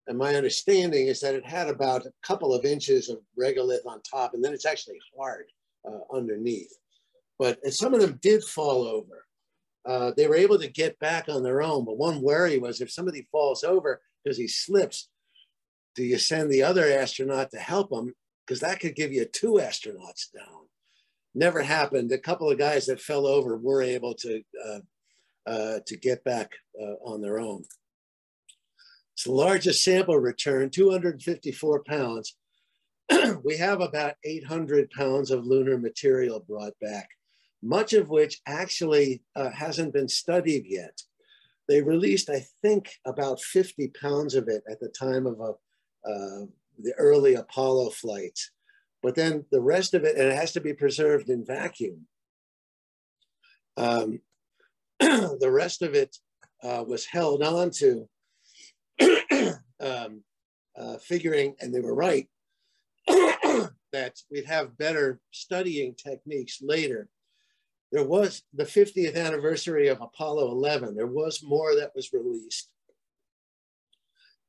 And my understanding is that it had about a couple of inches of regolith on top, and then it's actually hard uh, underneath. But and some of them did fall over. Uh, they were able to get back on their own, but one worry was if somebody falls over because he slips, do you send the other astronaut to help him because that could give you two astronauts down. never happened. A couple of guys that fell over were able to uh, uh, to get back uh, on their own. It's the largest sample return, 254 pounds. [clears throat] we have about 800 pounds of lunar material brought back, much of which actually uh, hasn't been studied yet. They released, I think, about 50 pounds of it at the time of a, uh, the early Apollo flights. But then the rest of it, and it has to be preserved in vacuum. Um, [clears throat] the rest of it uh, was held on to, [clears throat] um, uh, figuring, and they were right, [clears throat] that we'd have better studying techniques later. There was the 50th anniversary of Apollo 11. There was more that was released.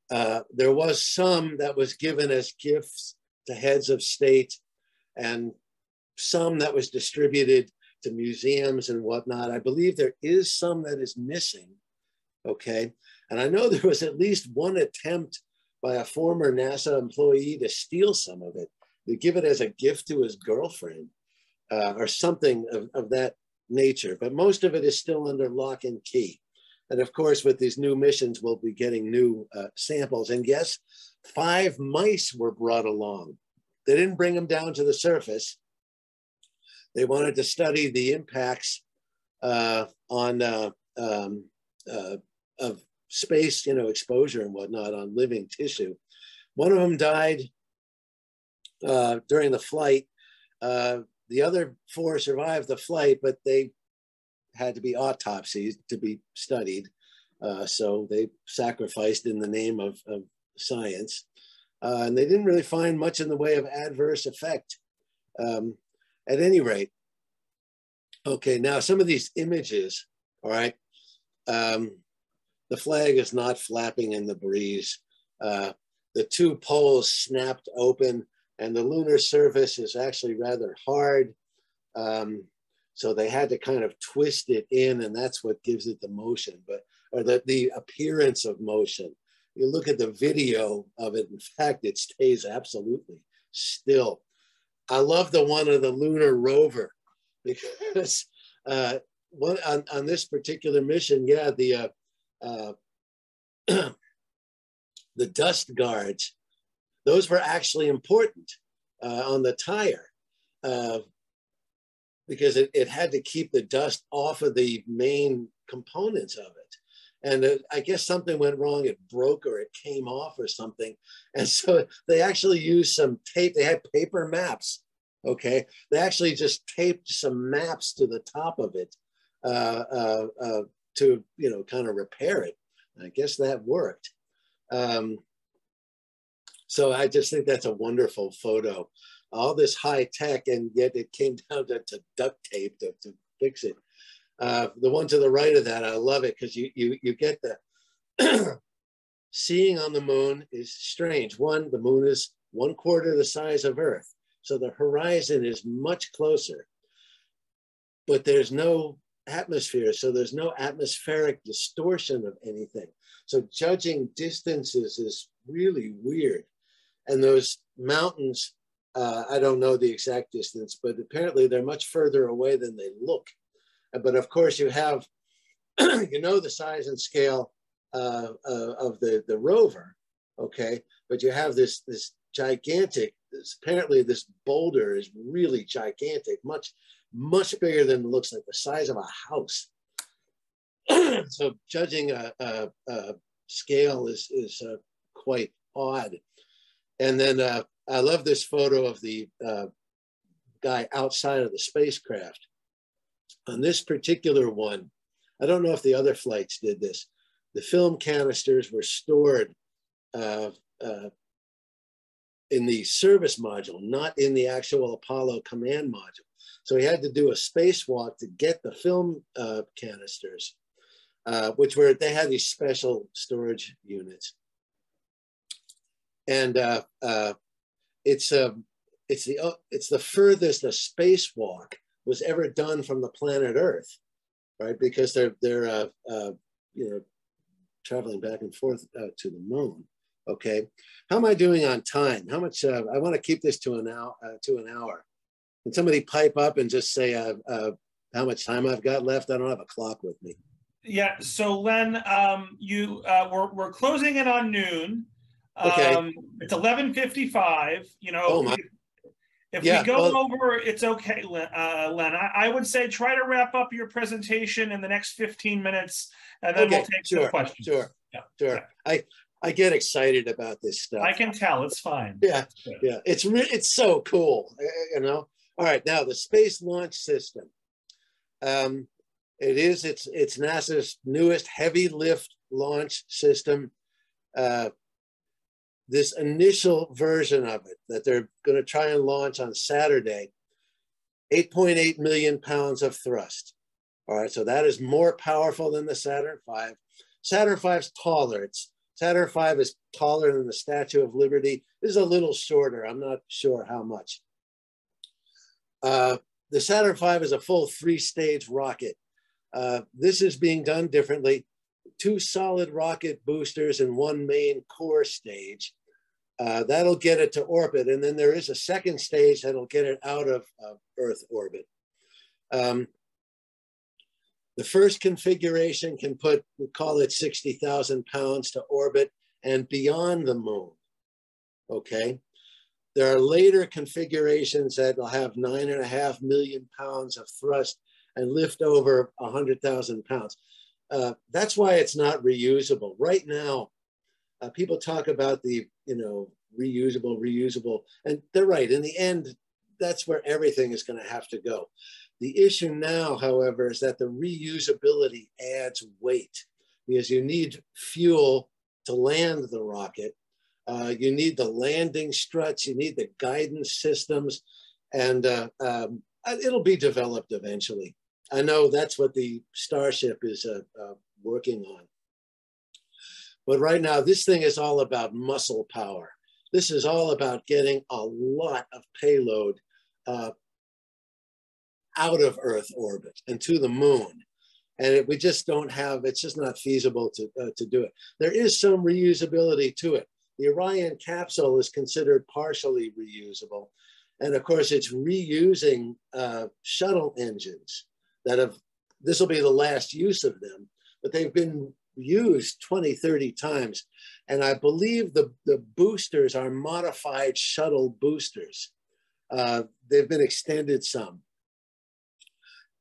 Uh, there was some that was given as gifts to heads of state and some that was distributed to museums and whatnot. I believe there is some that is missing. Okay. And I know there was at least one attempt by a former NASA employee to steal some of it, to give it as a gift to his girlfriend uh, or something of, of that nature. But most of it is still under lock and key. And of course, with these new missions, we'll be getting new uh, samples. And yes, five mice were brought along. They didn't bring them down to the surface. They wanted to study the impacts uh, on uh, um, uh, of space, you know, exposure and whatnot on living tissue. One of them died uh, during the flight. Uh, the other four survived the flight, but they had to be autopsied to be studied. Uh, so they sacrificed in the name of, of science. Uh, and they didn't really find much in the way of adverse effect. Um, at any rate, okay, now some of these images, all right, um, the flag is not flapping in the breeze. Uh, the two poles snapped open and the lunar surface is actually rather hard. Um, so they had to kind of twist it in and that's what gives it the motion, but or the, the appearance of motion. You look at the video of it, in fact, it stays absolutely still. I love the one of the lunar rover [laughs] because uh, one on, on this particular mission, yeah, the uh, uh, [clears throat] the dust guards, those were actually important uh, on the tire uh, because it, it had to keep the dust off of the main components of it. And it, I guess something went wrong, it broke or it came off or something. And so they actually used some tape, they had paper maps, okay? They actually just taped some maps to the top of it uh, uh, uh to, you know, kind of repair it. I guess that worked. Um, so I just think that's a wonderful photo. All this high tech, and yet it came [laughs] down to, to duct tape to, to fix it. Uh, the one to the right of that, I love it because you, you, you get the [clears throat] seeing on the moon is strange. One, the moon is one quarter the size of Earth. So the horizon is much closer, but there's no atmosphere. So there's no atmospheric distortion of anything. So judging distances is really weird. And those mountains, uh, I don't know the exact distance, but apparently they're much further away than they look. But of course you have, [clears throat] you know the size and scale uh, uh, of the, the rover, okay? But you have this, this gigantic, this, apparently this boulder is really gigantic, much, much bigger than it looks like the size of a house. [clears throat] so judging a, a, a, scale is, is uh, quite odd. And then uh, I love this photo of the uh, guy outside of the spacecraft. On this particular one, I don't know if the other flights did this. The film canisters were stored uh, uh, in the service module, not in the actual Apollo command module. So he had to do a spacewalk to get the film uh, canisters, uh, which were, they had these special storage units. And uh, uh it's, um, it's, the, uh, it's the furthest a spacewalk was ever done from the planet Earth, right? Because they're, they're uh, you know, traveling back and forth to the moon. Okay, how am I doing on time? How much? I want to keep this to an hour. to an hour. can somebody pipe up and just say uh, uh, how much time I've got left? I don't have a clock with me. Yeah, so Len, um, you, uh, we're, we're closing it on noon. Okay. Um, it's eleven fifty-five, you know. Oh, my. If Yeah, we go well- over, it's okay, Len, uh, Len. I, I would say try to wrap up your presentation in the next fifteen minutes and then we'll Okay, take some sure, questions. Sure, Yeah, sure. yeah. I I get excited about this stuff. I can tell, it's fine. Yeah, Good. yeah, it's it's so cool, eh, you know. All right, now the Space Launch System. Um, it is it's it's NASA's newest heavy lift launch system. Uh, this initial version of it that they're going to try and launch on Saturday, 8.8 million pounds of thrust. All right, so that is more powerful than the Saturn V. Saturn V is taller. It's Saturn V is taller than the Statue of Liberty. This is a little shorter. I'm not sure how much. Uh, the Saturn V is a full three-stage rocket. Uh, this is being done differently. Two solid rocket boosters and one main core stage. Uh, that'll get it to orbit. And then there is a second stage that'll get it out of uh, Earth orbit. Um, the first configuration can put, we call it 60,000 pounds to orbit and beyond the moon. Okay. There are later configurations that will have nine and a half million pounds of thrust and lift over 100,000 pounds. Uh, that's why it's not reusable. Right now, uh, people talk about the, you know, reusable, reusable, and they're right. In the end, that's where everything is going to have to go. The issue now, however, is that the reusability adds weight because you need fuel to land the rocket. Uh, you need the landing struts, you need the guidance systems, and uh, um, it'll be developed eventually. I know that's what the Starship is uh, uh, working on. But right now, this thing is all about muscle power. This is all about getting a lot of payload uh, out of Earth orbit and to the moon. And it, we just don't have, it's just not feasible to, uh, to do it. There is some reusability to it. The Orion capsule is considered partially reusable. And of course, it's reusing uh, shuttle engines that have, this will be the last use of them, but they've been used 20, 30 times. And I believe the, the boosters are modified shuttle boosters. Uh, they've been extended some.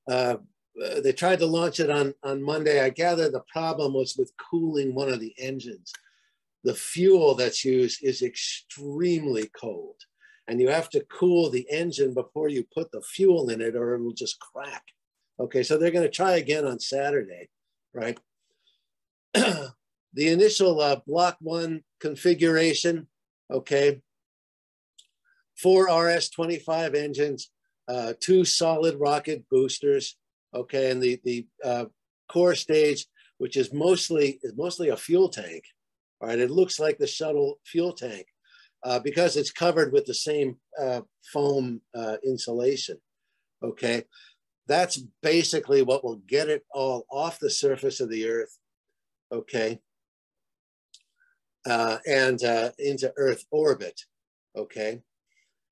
Uh, uh, they tried to launch it on, on Monday. I gather the problem was with cooling one of the engines. The fuel that's used is extremely cold and you have to cool the engine before you put the fuel in it or it will just crack. Okay, so they're gonna try again on Saturday, right? [clears throat] the initial uh, block one configuration, okay, four RS-25 engines, uh, two solid rocket boosters, okay, and the, the uh, core stage, which is mostly, is mostly a fuel tank, all right? It looks like the shuttle fuel tank uh, because it's covered with the same uh, foam uh, insulation, okay? That's basically what will get it all off the surface of the earth, okay? Uh, and uh, into Earth orbit, okay?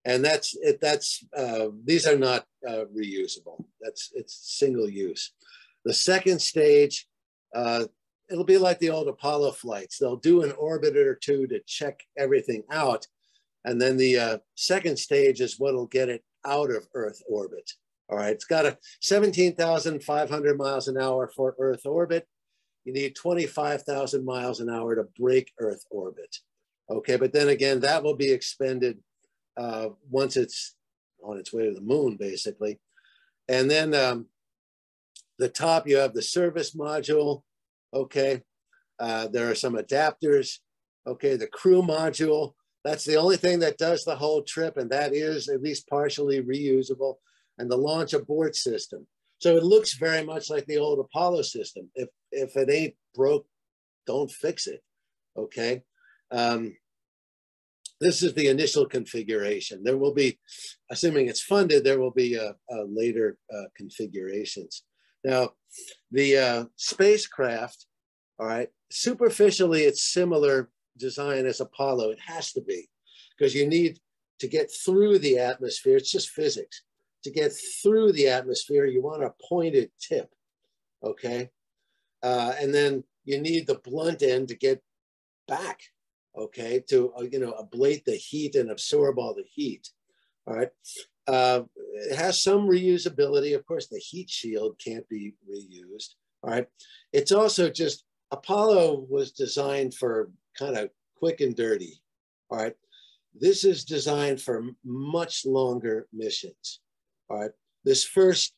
And that's it. That's uh, these are not uh, reusable. That's it's single use. The second stage, uh, it'll be like the old Apollo flights. They'll do an orbit or two to check everything out, and then the uh, second stage is what'll get it out of Earth orbit. All right, it's got a 17,500 miles an hour for Earth orbit. You need 25,000 miles an hour to break Earth orbit. Okay, but then again, that will be expended uh, once it's on its way to the moon, basically. And then um, the top, you have the service module. Okay, uh, there are some adapters. Okay, the crew module. That's the only thing that does the whole trip, and that is at least partially reusable. And the launch abort system. So it looks very much like the old Apollo system. If if it ain't broke, don't fix it. Okay. Um, this is the initial configuration. There will be, assuming it's funded, there will be uh, uh, later uh, configurations. Now, the uh, spacecraft, all right, superficially, it's similar design as Apollo. It has to be, because you need to get through the atmosphere. It's just physics. to get through the atmosphere, you want a pointed tip, okay? Uh, and then you need the blunt end to get back, okay, to, uh, you know, ablate the heat and absorb all the heat, all right? Uh, it has some reusability. Of course, the heat shield can't be reused, all right? It's also just, Apollo was designed for kind of quick and dirty, all right? This is designed for much longer missions, all right? This first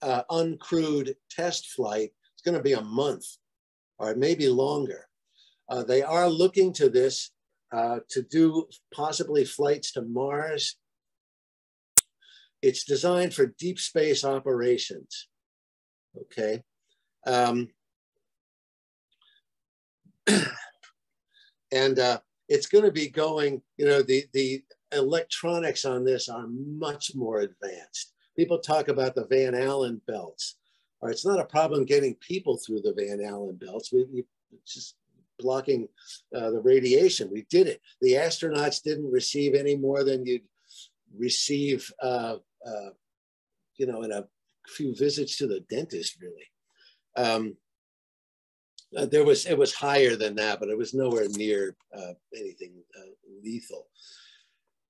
uh, uncrewed test flight is gonna be a month, or maybe longer. Uh, they are looking to this uh, to do possibly flights to Mars. It's designed for deep space operations, okay? Um, [clears throat] and uh, it's going to be going, you know, the, the electronics on this are much more advanced. People talk about the Van Allen belts. Or it's not a problem getting people through the Van Allen belts. We, we just blocking uh, the radiation. We did it. The astronauts didn't receive any more than you'd receive, uh, uh, you know, in a few visits to the dentist, really. Um, uh, there was it was higher than that, but it was nowhere near uh, anything uh, lethal.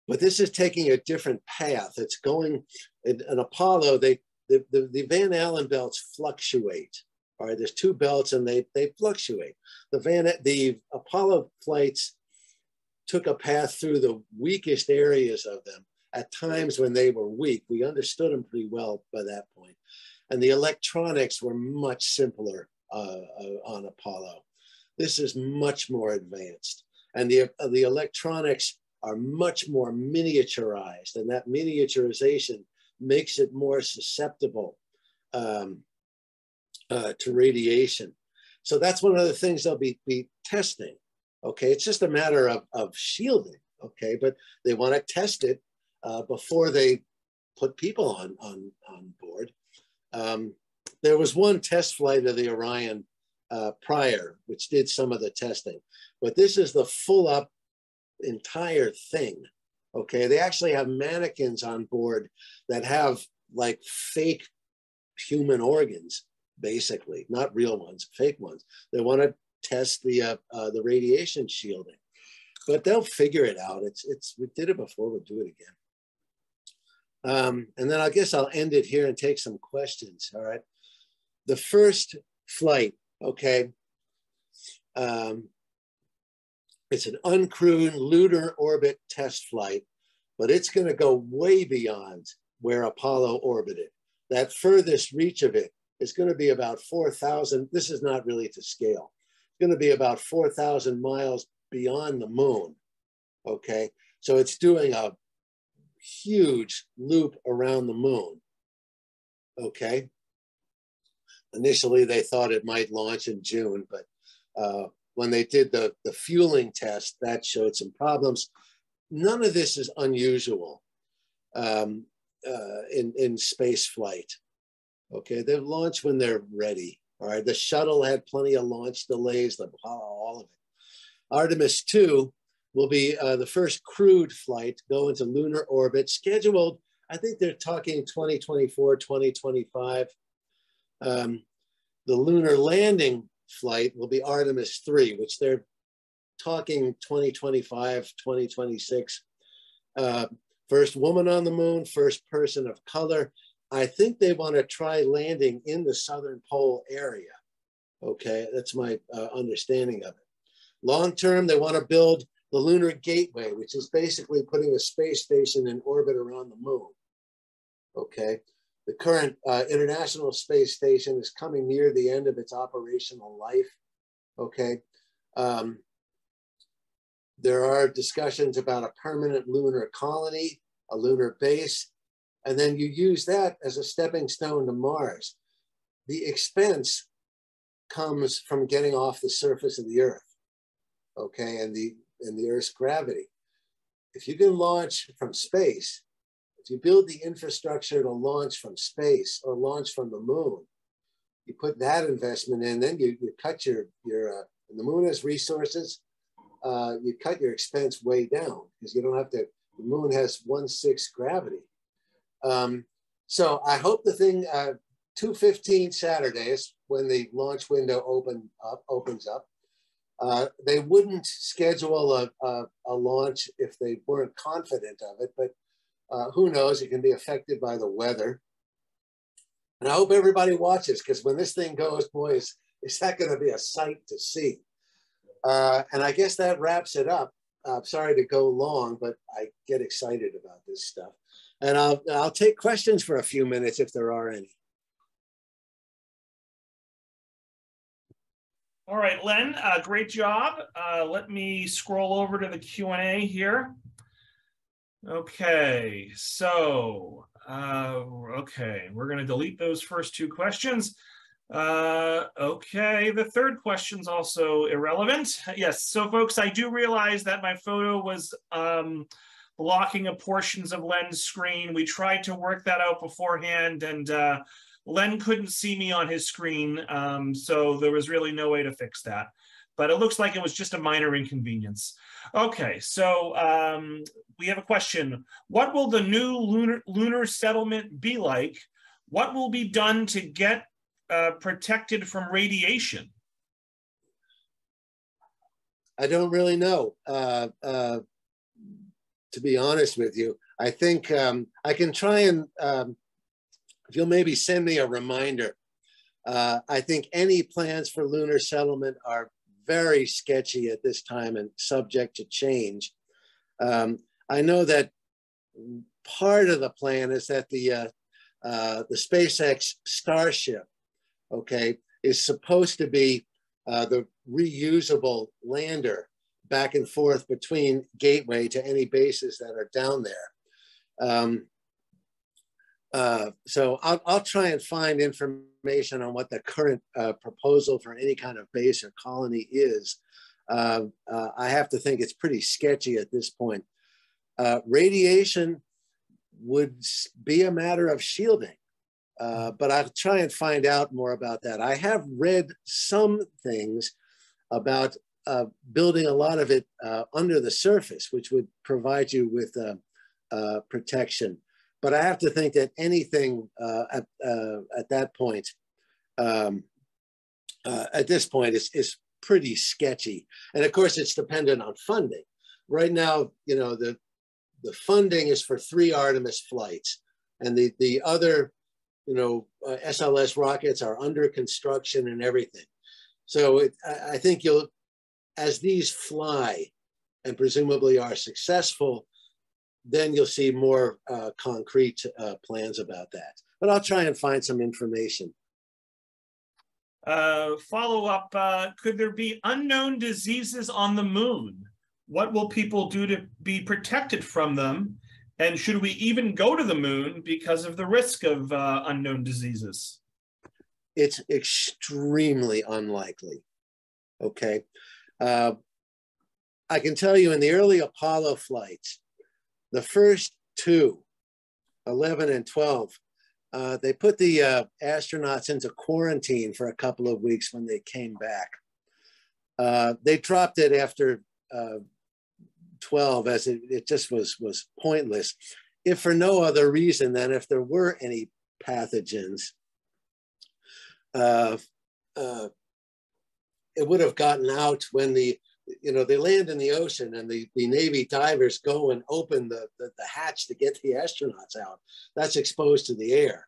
But this is taking a different path. It's going in, in Apollo. They the, the, the Van Allen belts fluctuate. All right, there's two belts and they they fluctuate. The Van the Apollo flights took a path through the weakest areas of them at times when they were weak. We understood them pretty well by that point. And the electronics were much simpler uh, uh, on Apollo. This is much more advanced. And the, uh, the electronics are much more miniaturized, and that miniaturization makes it more susceptible um, uh, to radiation. So that's one of the things they'll be, be testing. Okay, it's just a matter of, of shielding. Okay, but they want to test it uh, before they put people on on on board. Um, there was one test flight of the Orion uh, prior, which did some of the testing, but this is the full up entire thing. Okay, they actually have mannequins on board that have like fake human organs, basically, not real ones, fake ones. They want to test the uh, uh, the radiation shielding, but they'll figure it out. It's it's we did it before, we'll do it again. Um, and then I guess I'll end it here and take some questions. All right the first flight, okay, um, it's an uncrewed lunar orbit test flight, but it's going to go way beyond where Apollo orbited. That furthest reach of it is going to be about 4,000. This is not really to scale. It's going to be about 4,000 miles beyond the moon. Okay. So it's doing a huge loop around the moon. Okay. Initially, they thought it might launch in June, but uh, when they did the, the fueling test, that showed some problems. None of this is unusual um, uh, in, in space flight. Okay, they launch when they're ready. All right, the shuttle had plenty of launch delays, the, all of it. Artemis 2 will be uh, the first crewed flight to go into lunar orbit, scheduled, I think they're talking 2024, 2025. Um, the lunar landing flight will be Artemis 3, which they're talking 2025, 2026. Uh, first woman on the moon, first person of color. I think they want to try landing in the southern pole area. Okay, that's my uh, understanding of it. Long term, they want to build the Lunar Gateway, which is basically putting a space station in orbit around the moon. Okay, the current uh, International Space Station is coming near the end of its operational life. Okay. Um, there are discussions about a permanent lunar colony, a lunar base, and then you use that as a stepping stone to Mars. The expense comes from getting off the surface of the Earth, okay, and the and the Earth's gravity. If you can launch from space, you build the infrastructure to launch from space or launch from the moon, you put that investment in, then you, you cut your, your uh, the moon has resources, uh, you cut your expense way down because you don't have to, the moon has one sixth gravity. Um, So I hope the thing, uh, 2.15 Saturdays, when the launch window open up, opens up, uh, they wouldn't schedule a, a, a, launch if they weren't confident of it, but uh, who knows, it can be affected by the weather. And I hope everybody watches because when this thing goes, boys, is that going to be a sight to see? Uh, and I guess that wraps it up. I'm sorry to go long, but I get excited about this stuff. And I'll, I'll take questions for a few minutes if there are any. All right, Len, uh, great job. Uh, let me scroll over to the Q&A here. Okay, so, uh, okay, we're going to delete those first two questions. Uh, okay, the third question's also irrelevant. Yes, so folks, I do realize that my photo was um, blocking a portions of Len's screen. We tried to work that out beforehand and uh, Len couldn't see me on his screen, um, so there was really no way to fix that. But it looks like it was just a minor inconvenience. Okay, so um, we have a question. What will the new lunar, lunar settlement be like? What will be done to get uh, protected from radiation? I don't really know. Uh, uh, to be honest with you, I think um, I can try and um, if you'll maybe send me a reminder. Uh, I think any plans for lunar settlement are very sketchy at this time and subject to change. Um, I know that part of the plan is that the uh, uh, the SpaceX Starship okay, is supposed to be uh, the reusable lander back and forth between Gateway to any bases that are down there. Um, uh, so I'll, I'll, try and find information on what the current uh, proposal for any kind of base or colony is. Uh, uh I have to think it's pretty sketchy at this point. Uh, radiation would be a matter of shielding. Uh, but I'll try and find out more about that. I have read some things about uh, building a lot of it under the surface, which would provide you with uh, protection. But I have to think that anything at, at that point, um, at this point, is, is pretty sketchy. And of course, it's dependent on funding. Right now, you know, the, the funding is for three Artemis flights. And the, the other you know, uh, SLS rockets are under construction and everything. So it, I think you'll, as these fly and presumably are successful, then you'll see more uh, concrete uh, plans about that. But I'll try and find some information. Uh, follow up, uh, could there be unknown diseases on the moon? What will people do to be protected from them? And should we even go to the moon because of the risk of uh, unknown diseases? It's extremely unlikely. Okay. Uh, I can tell you in the early Apollo flights, the first two, 11 and 12, uh, they put the uh, astronauts into quarantine for a couple of weeks when they came back. Uh, they dropped it after uh, 12 as it, it just was, was pointless, if for no other reason than if there were any pathogens, uh, uh, it would have gotten out when the, you know, they land in the ocean and the, the Navy divers go and open the, the, the hatch to get the astronauts out. That's exposed to the air.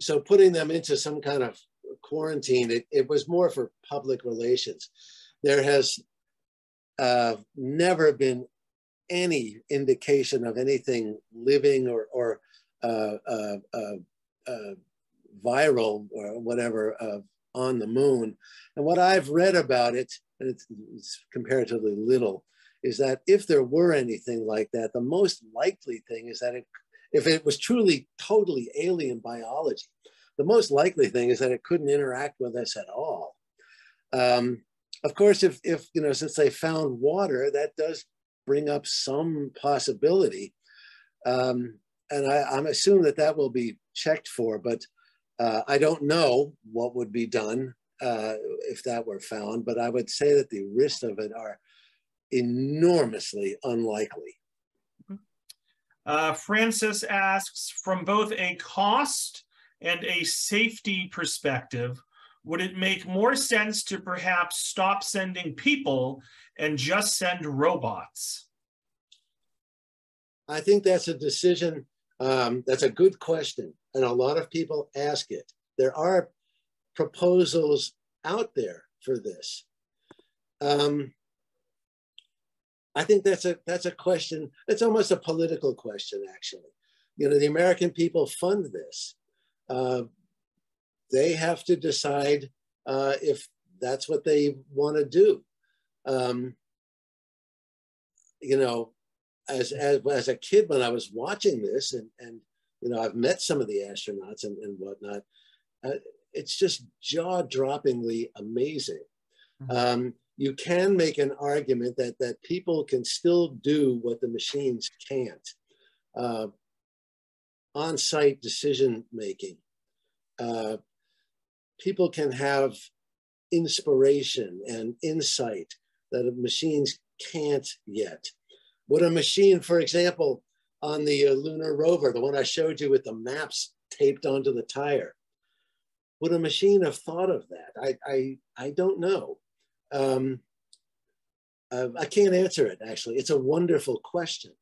So putting them into some kind of quarantine, it, it was more for public relations. There has uh, never been any indication of anything living or, or uh, uh, uh, uh viral or whatever on the moon. And what I've read about it, and it's, it's comparatively little, is that if there were anything like that, the most likely thing is that it, if it was truly totally alien biology, the most likely thing is that it couldn't interact with us at all. Um, of course, if, if, you know, since they found water, that does bring up some possibility. Um, and I, I'm assuming that that will be checked for, but uh, I don't know what would be done uh, if that were found, but I would say that the risks of it are enormously unlikely. Uh, Francis asks, from both a cost and a safety perspective, would it make more sense to perhaps stop sending people and just send robots? I think that's a decision. Um, that's a good question, and a lot of people ask it. There are proposals out there for this. Um, I think that's a that's a question. It's almost a political question, actually. You know, the American people fund this. Uh, they have to decide uh, if that's what they want to do. Um, you know, as, as as a kid when I was watching this, and and you know, I've met some of the astronauts and, and whatnot. Uh, it's just jaw-droppingly amazing. Mm-hmm. Um, you can make an argument that that people can still do what the machines can't. Uh, on-site decision making. Uh, people can have inspiration and insight that machines can't yet. What a machine, for example, on the uh, lunar rover, the one I showed you with the maps taped onto the tire, would a machine have thought of that? I, I, I don't know. Um, uh, I can't answer it, actually. It's a wonderful question,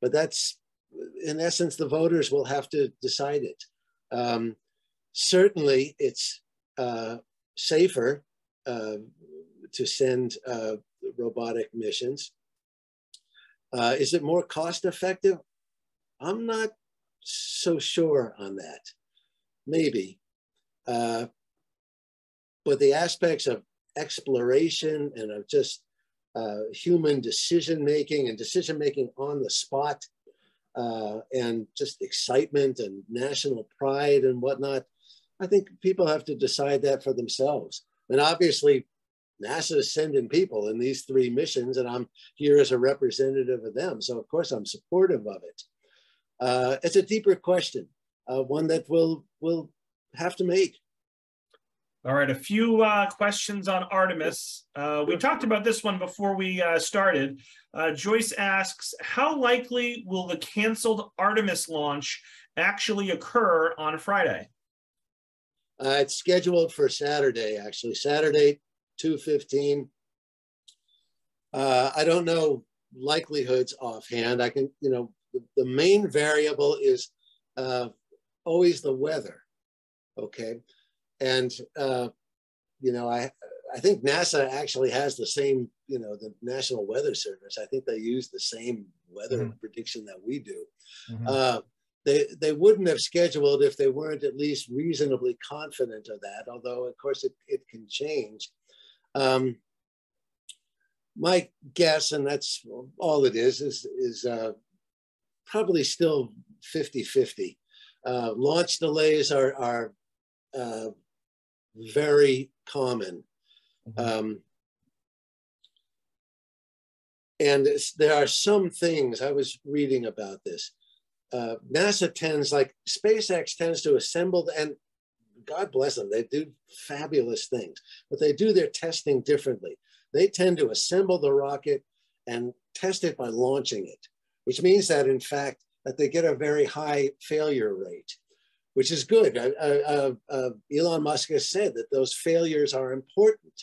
but that's, in essence, the voters will have to decide it. Um, certainly, it's uh, safer uh, to send uh, robotic missions. Uh, is it more cost effective? I'm not so sure on that. Maybe. Uh, but the aspects of exploration and of just uh, human decision making and decision making on the spot uh, and just excitement and national pride and whatnot. I think people have to decide that for themselves. And obviously, NASA is sending people in these three missions, and I'm here as a representative of them. So, of course, I'm supportive of it. Uh, it's a deeper question, uh, one that we'll, we'll have to make. All right, a few uh, questions on Artemis. Uh, we talked about this one before we uh, started. Uh, Joyce asks, how likely will the canceled Artemis launch actually occur on Friday? Uh, it's scheduled for Saturday, actually, Saturday, 2.15. Uh, I don't know likelihoods offhand. I can, you know, the, the main variable is always the weather, okay? And uh, you know, I I think NASA actually has the same, you know, the National Weather Service. I think they use the same weather mm-hmm. prediction that we do. Mm-hmm. Uh, they they wouldn't have scheduled if they weren't at least reasonably confident of that. Although of course it it can change. Um, my guess, and that's all it is, is is uh, probably still 50-50. Uh, launch delays are are uh, very common. Mm-hmm. Um, and there are some things I was reading about this. Uh, NASA tends, like SpaceX tends to assemble, and God bless them, they do fabulous things, but they do their testing differently. They tend to assemble the rocket and test it by launching it, which means that in fact, that they get a very high failure rate which is good. Uh, uh, uh, Elon Musk has said that those failures are important.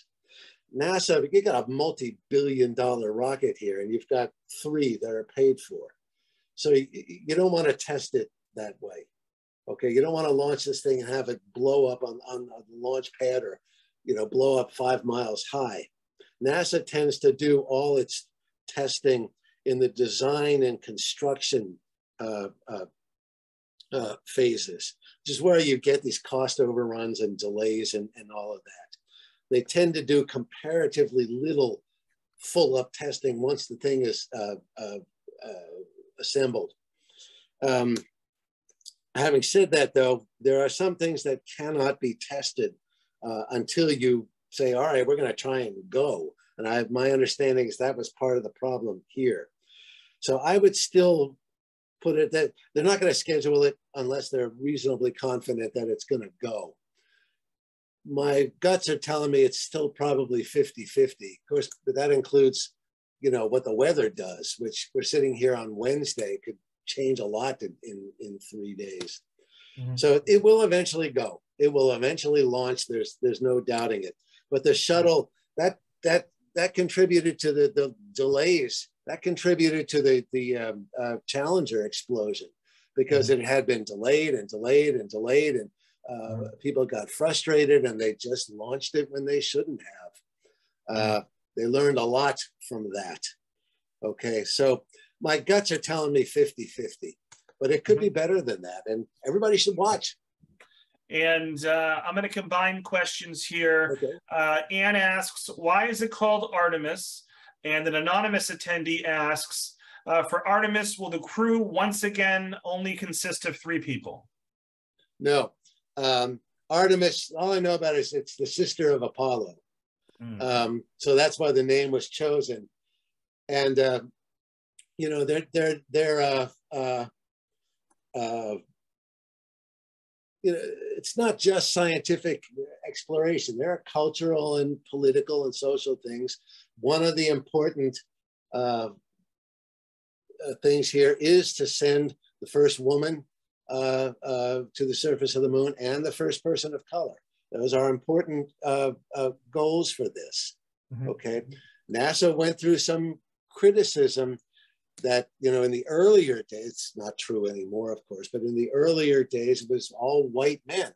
NASA, you got a multi-billion dollar rocket here and you've got three that are paid for. So you, you don't want to test it that way. Okay, you don't want to launch this thing and have it blow up on, on, on the launch pad or, you know, blow up five miles high. NASA tends to do all its testing in the design and construction uh, uh, uh, phases, is where you get these cost overruns and delays and, and all of that. They tend to do comparatively little full up testing once the thing is uh, uh, uh, assembled. Um, having said that, though, there are some things that cannot be tested uh, until you say, all right, we're going to try and go. And I, my understanding is that was part of the problem here. So I would still put it that they're not going to schedule it unless they're reasonably confident that it's going to go. My guts are telling me it's still probably 50 50. Of course, but that includes, you know, what the weather does, which we're sitting here on Wednesday could change a lot in, in, in three days. Mhm. So it will eventually go. It will eventually launch. There's there's no doubting it. But the shuttle that that that contributed to the, the delays. That contributed to the the um, uh, Challenger explosion because it had been delayed and delayed and delayed, and uh, people got frustrated and they just launched it when they shouldn't have. Uh, they learned a lot from that. Okay, so my guts are telling me 50 50, but it could be better than that. And everybody should watch. And uh, I'm going to combine questions here. Okay. Uh, Anne asks, why is it called Artemis? And an anonymous attendee asks, uh, for Artemis, will the crew once again only consist of three people? No, um, Artemis, all I know about is it's the sister of Apollo. Hmm. Um, so that's why the name was chosen. And, uh, you know, they're, they're, they're, uh, uh, uh, you know, it's not just scientific exploration. There are cultural and political and social things. One of the important uh, uh, things here is to send the first woman uh, uh, to the surface of the moon and the first person of color. Those are important uh, uh, goals for this. Mhm. Okay. NASA went through some criticism that, you know, in the earlier days, it's not true anymore, of course, but in the earlier days, it was all white men.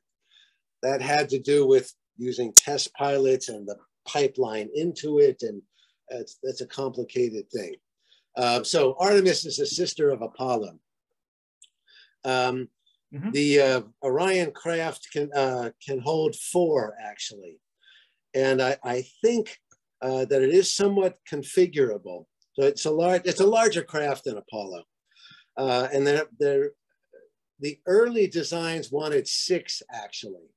That had to do with using test pilots and the pipeline into it. And that's, that's a complicated thing. Um, so Artemis is a sister of Apollo. Um, Mhm. The uh, Orion craft can uh, can hold four actually, and I, I think uh, that it is somewhat configurable. So it's a large it's a larger craft than Apollo, uh, and then there the early designs wanted six actually,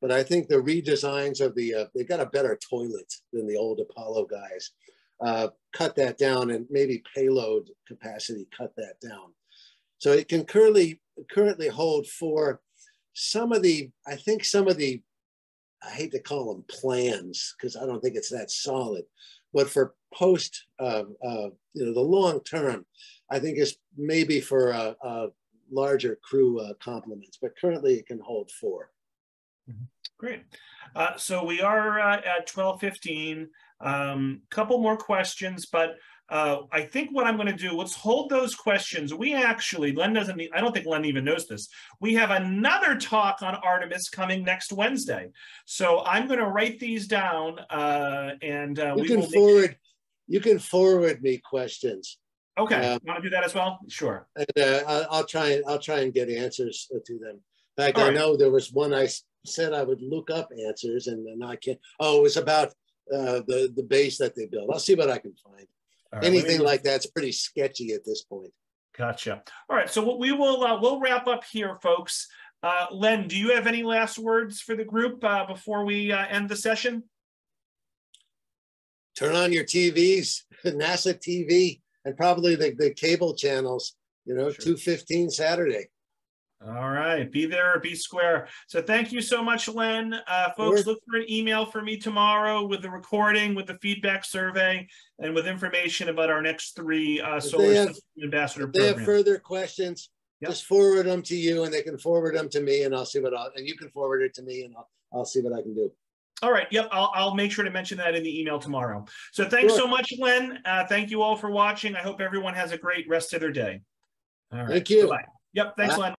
but I think the redesigns of the uh, they got a better toilet than the old Apollo guys. Uh, cut that down and maybe payload capacity cut that down. So it can currently currently hold for some of the, I think some of the, I hate to call them plans because I don't think it's that solid, but for post, uh, uh, you know, the long term, I think is maybe for a, a larger crew uh, complements, but currently it can hold four. Great. Uh, so we are uh, at twelve fifteen. Um, couple more questions, but uh, I think what I'm going to do, let's hold those questions. We actually, Len doesn't, need- I don't think Len even knows this. We have another talk on Artemis coming next Wednesday. So I'm going to write these down uh, and uh, You we can forward, you can forward me questions, Okay, uh, want to do that as well? Sure. and uh, I'll, I'll try and I'll try and get answers to them. In fact, All I right. know there was one I said I would look up answers, and then I can't. Oh, it was about uh, the the base that they built. I'll see what I can find. Right, let me- Anything like that's pretty sketchy at this point. Gotcha. All right, so what we will uh, we'll wrap up here, folks. Uh, Len, do you have any last words for the group uh, before we uh, end the session? Turn on your TVs, [laughs] NASA TV, and probably the, the cable channels. You know, Sure. two fifteen Saturday. All right, be there or be square. So thank you so much, Len. Uh, folks, look for an email from me tomorrow with the recording, with the feedback survey, and with information about our next three uh, solar have- ambassador If they have further questions, Yep. just forward them to you, and they can forward them to me, and I'll see what I'll. And you can forward it to me, and I'll I'll see what I can do. All right, yep, I'll, I'll make sure to mention that in the email tomorrow. So thanks Sure. so much, Len. Uh, thank you all for watching. I hope everyone has a great rest of their day. All right. Thank you. Bye-bye. Yep, thanks, Bye. Len.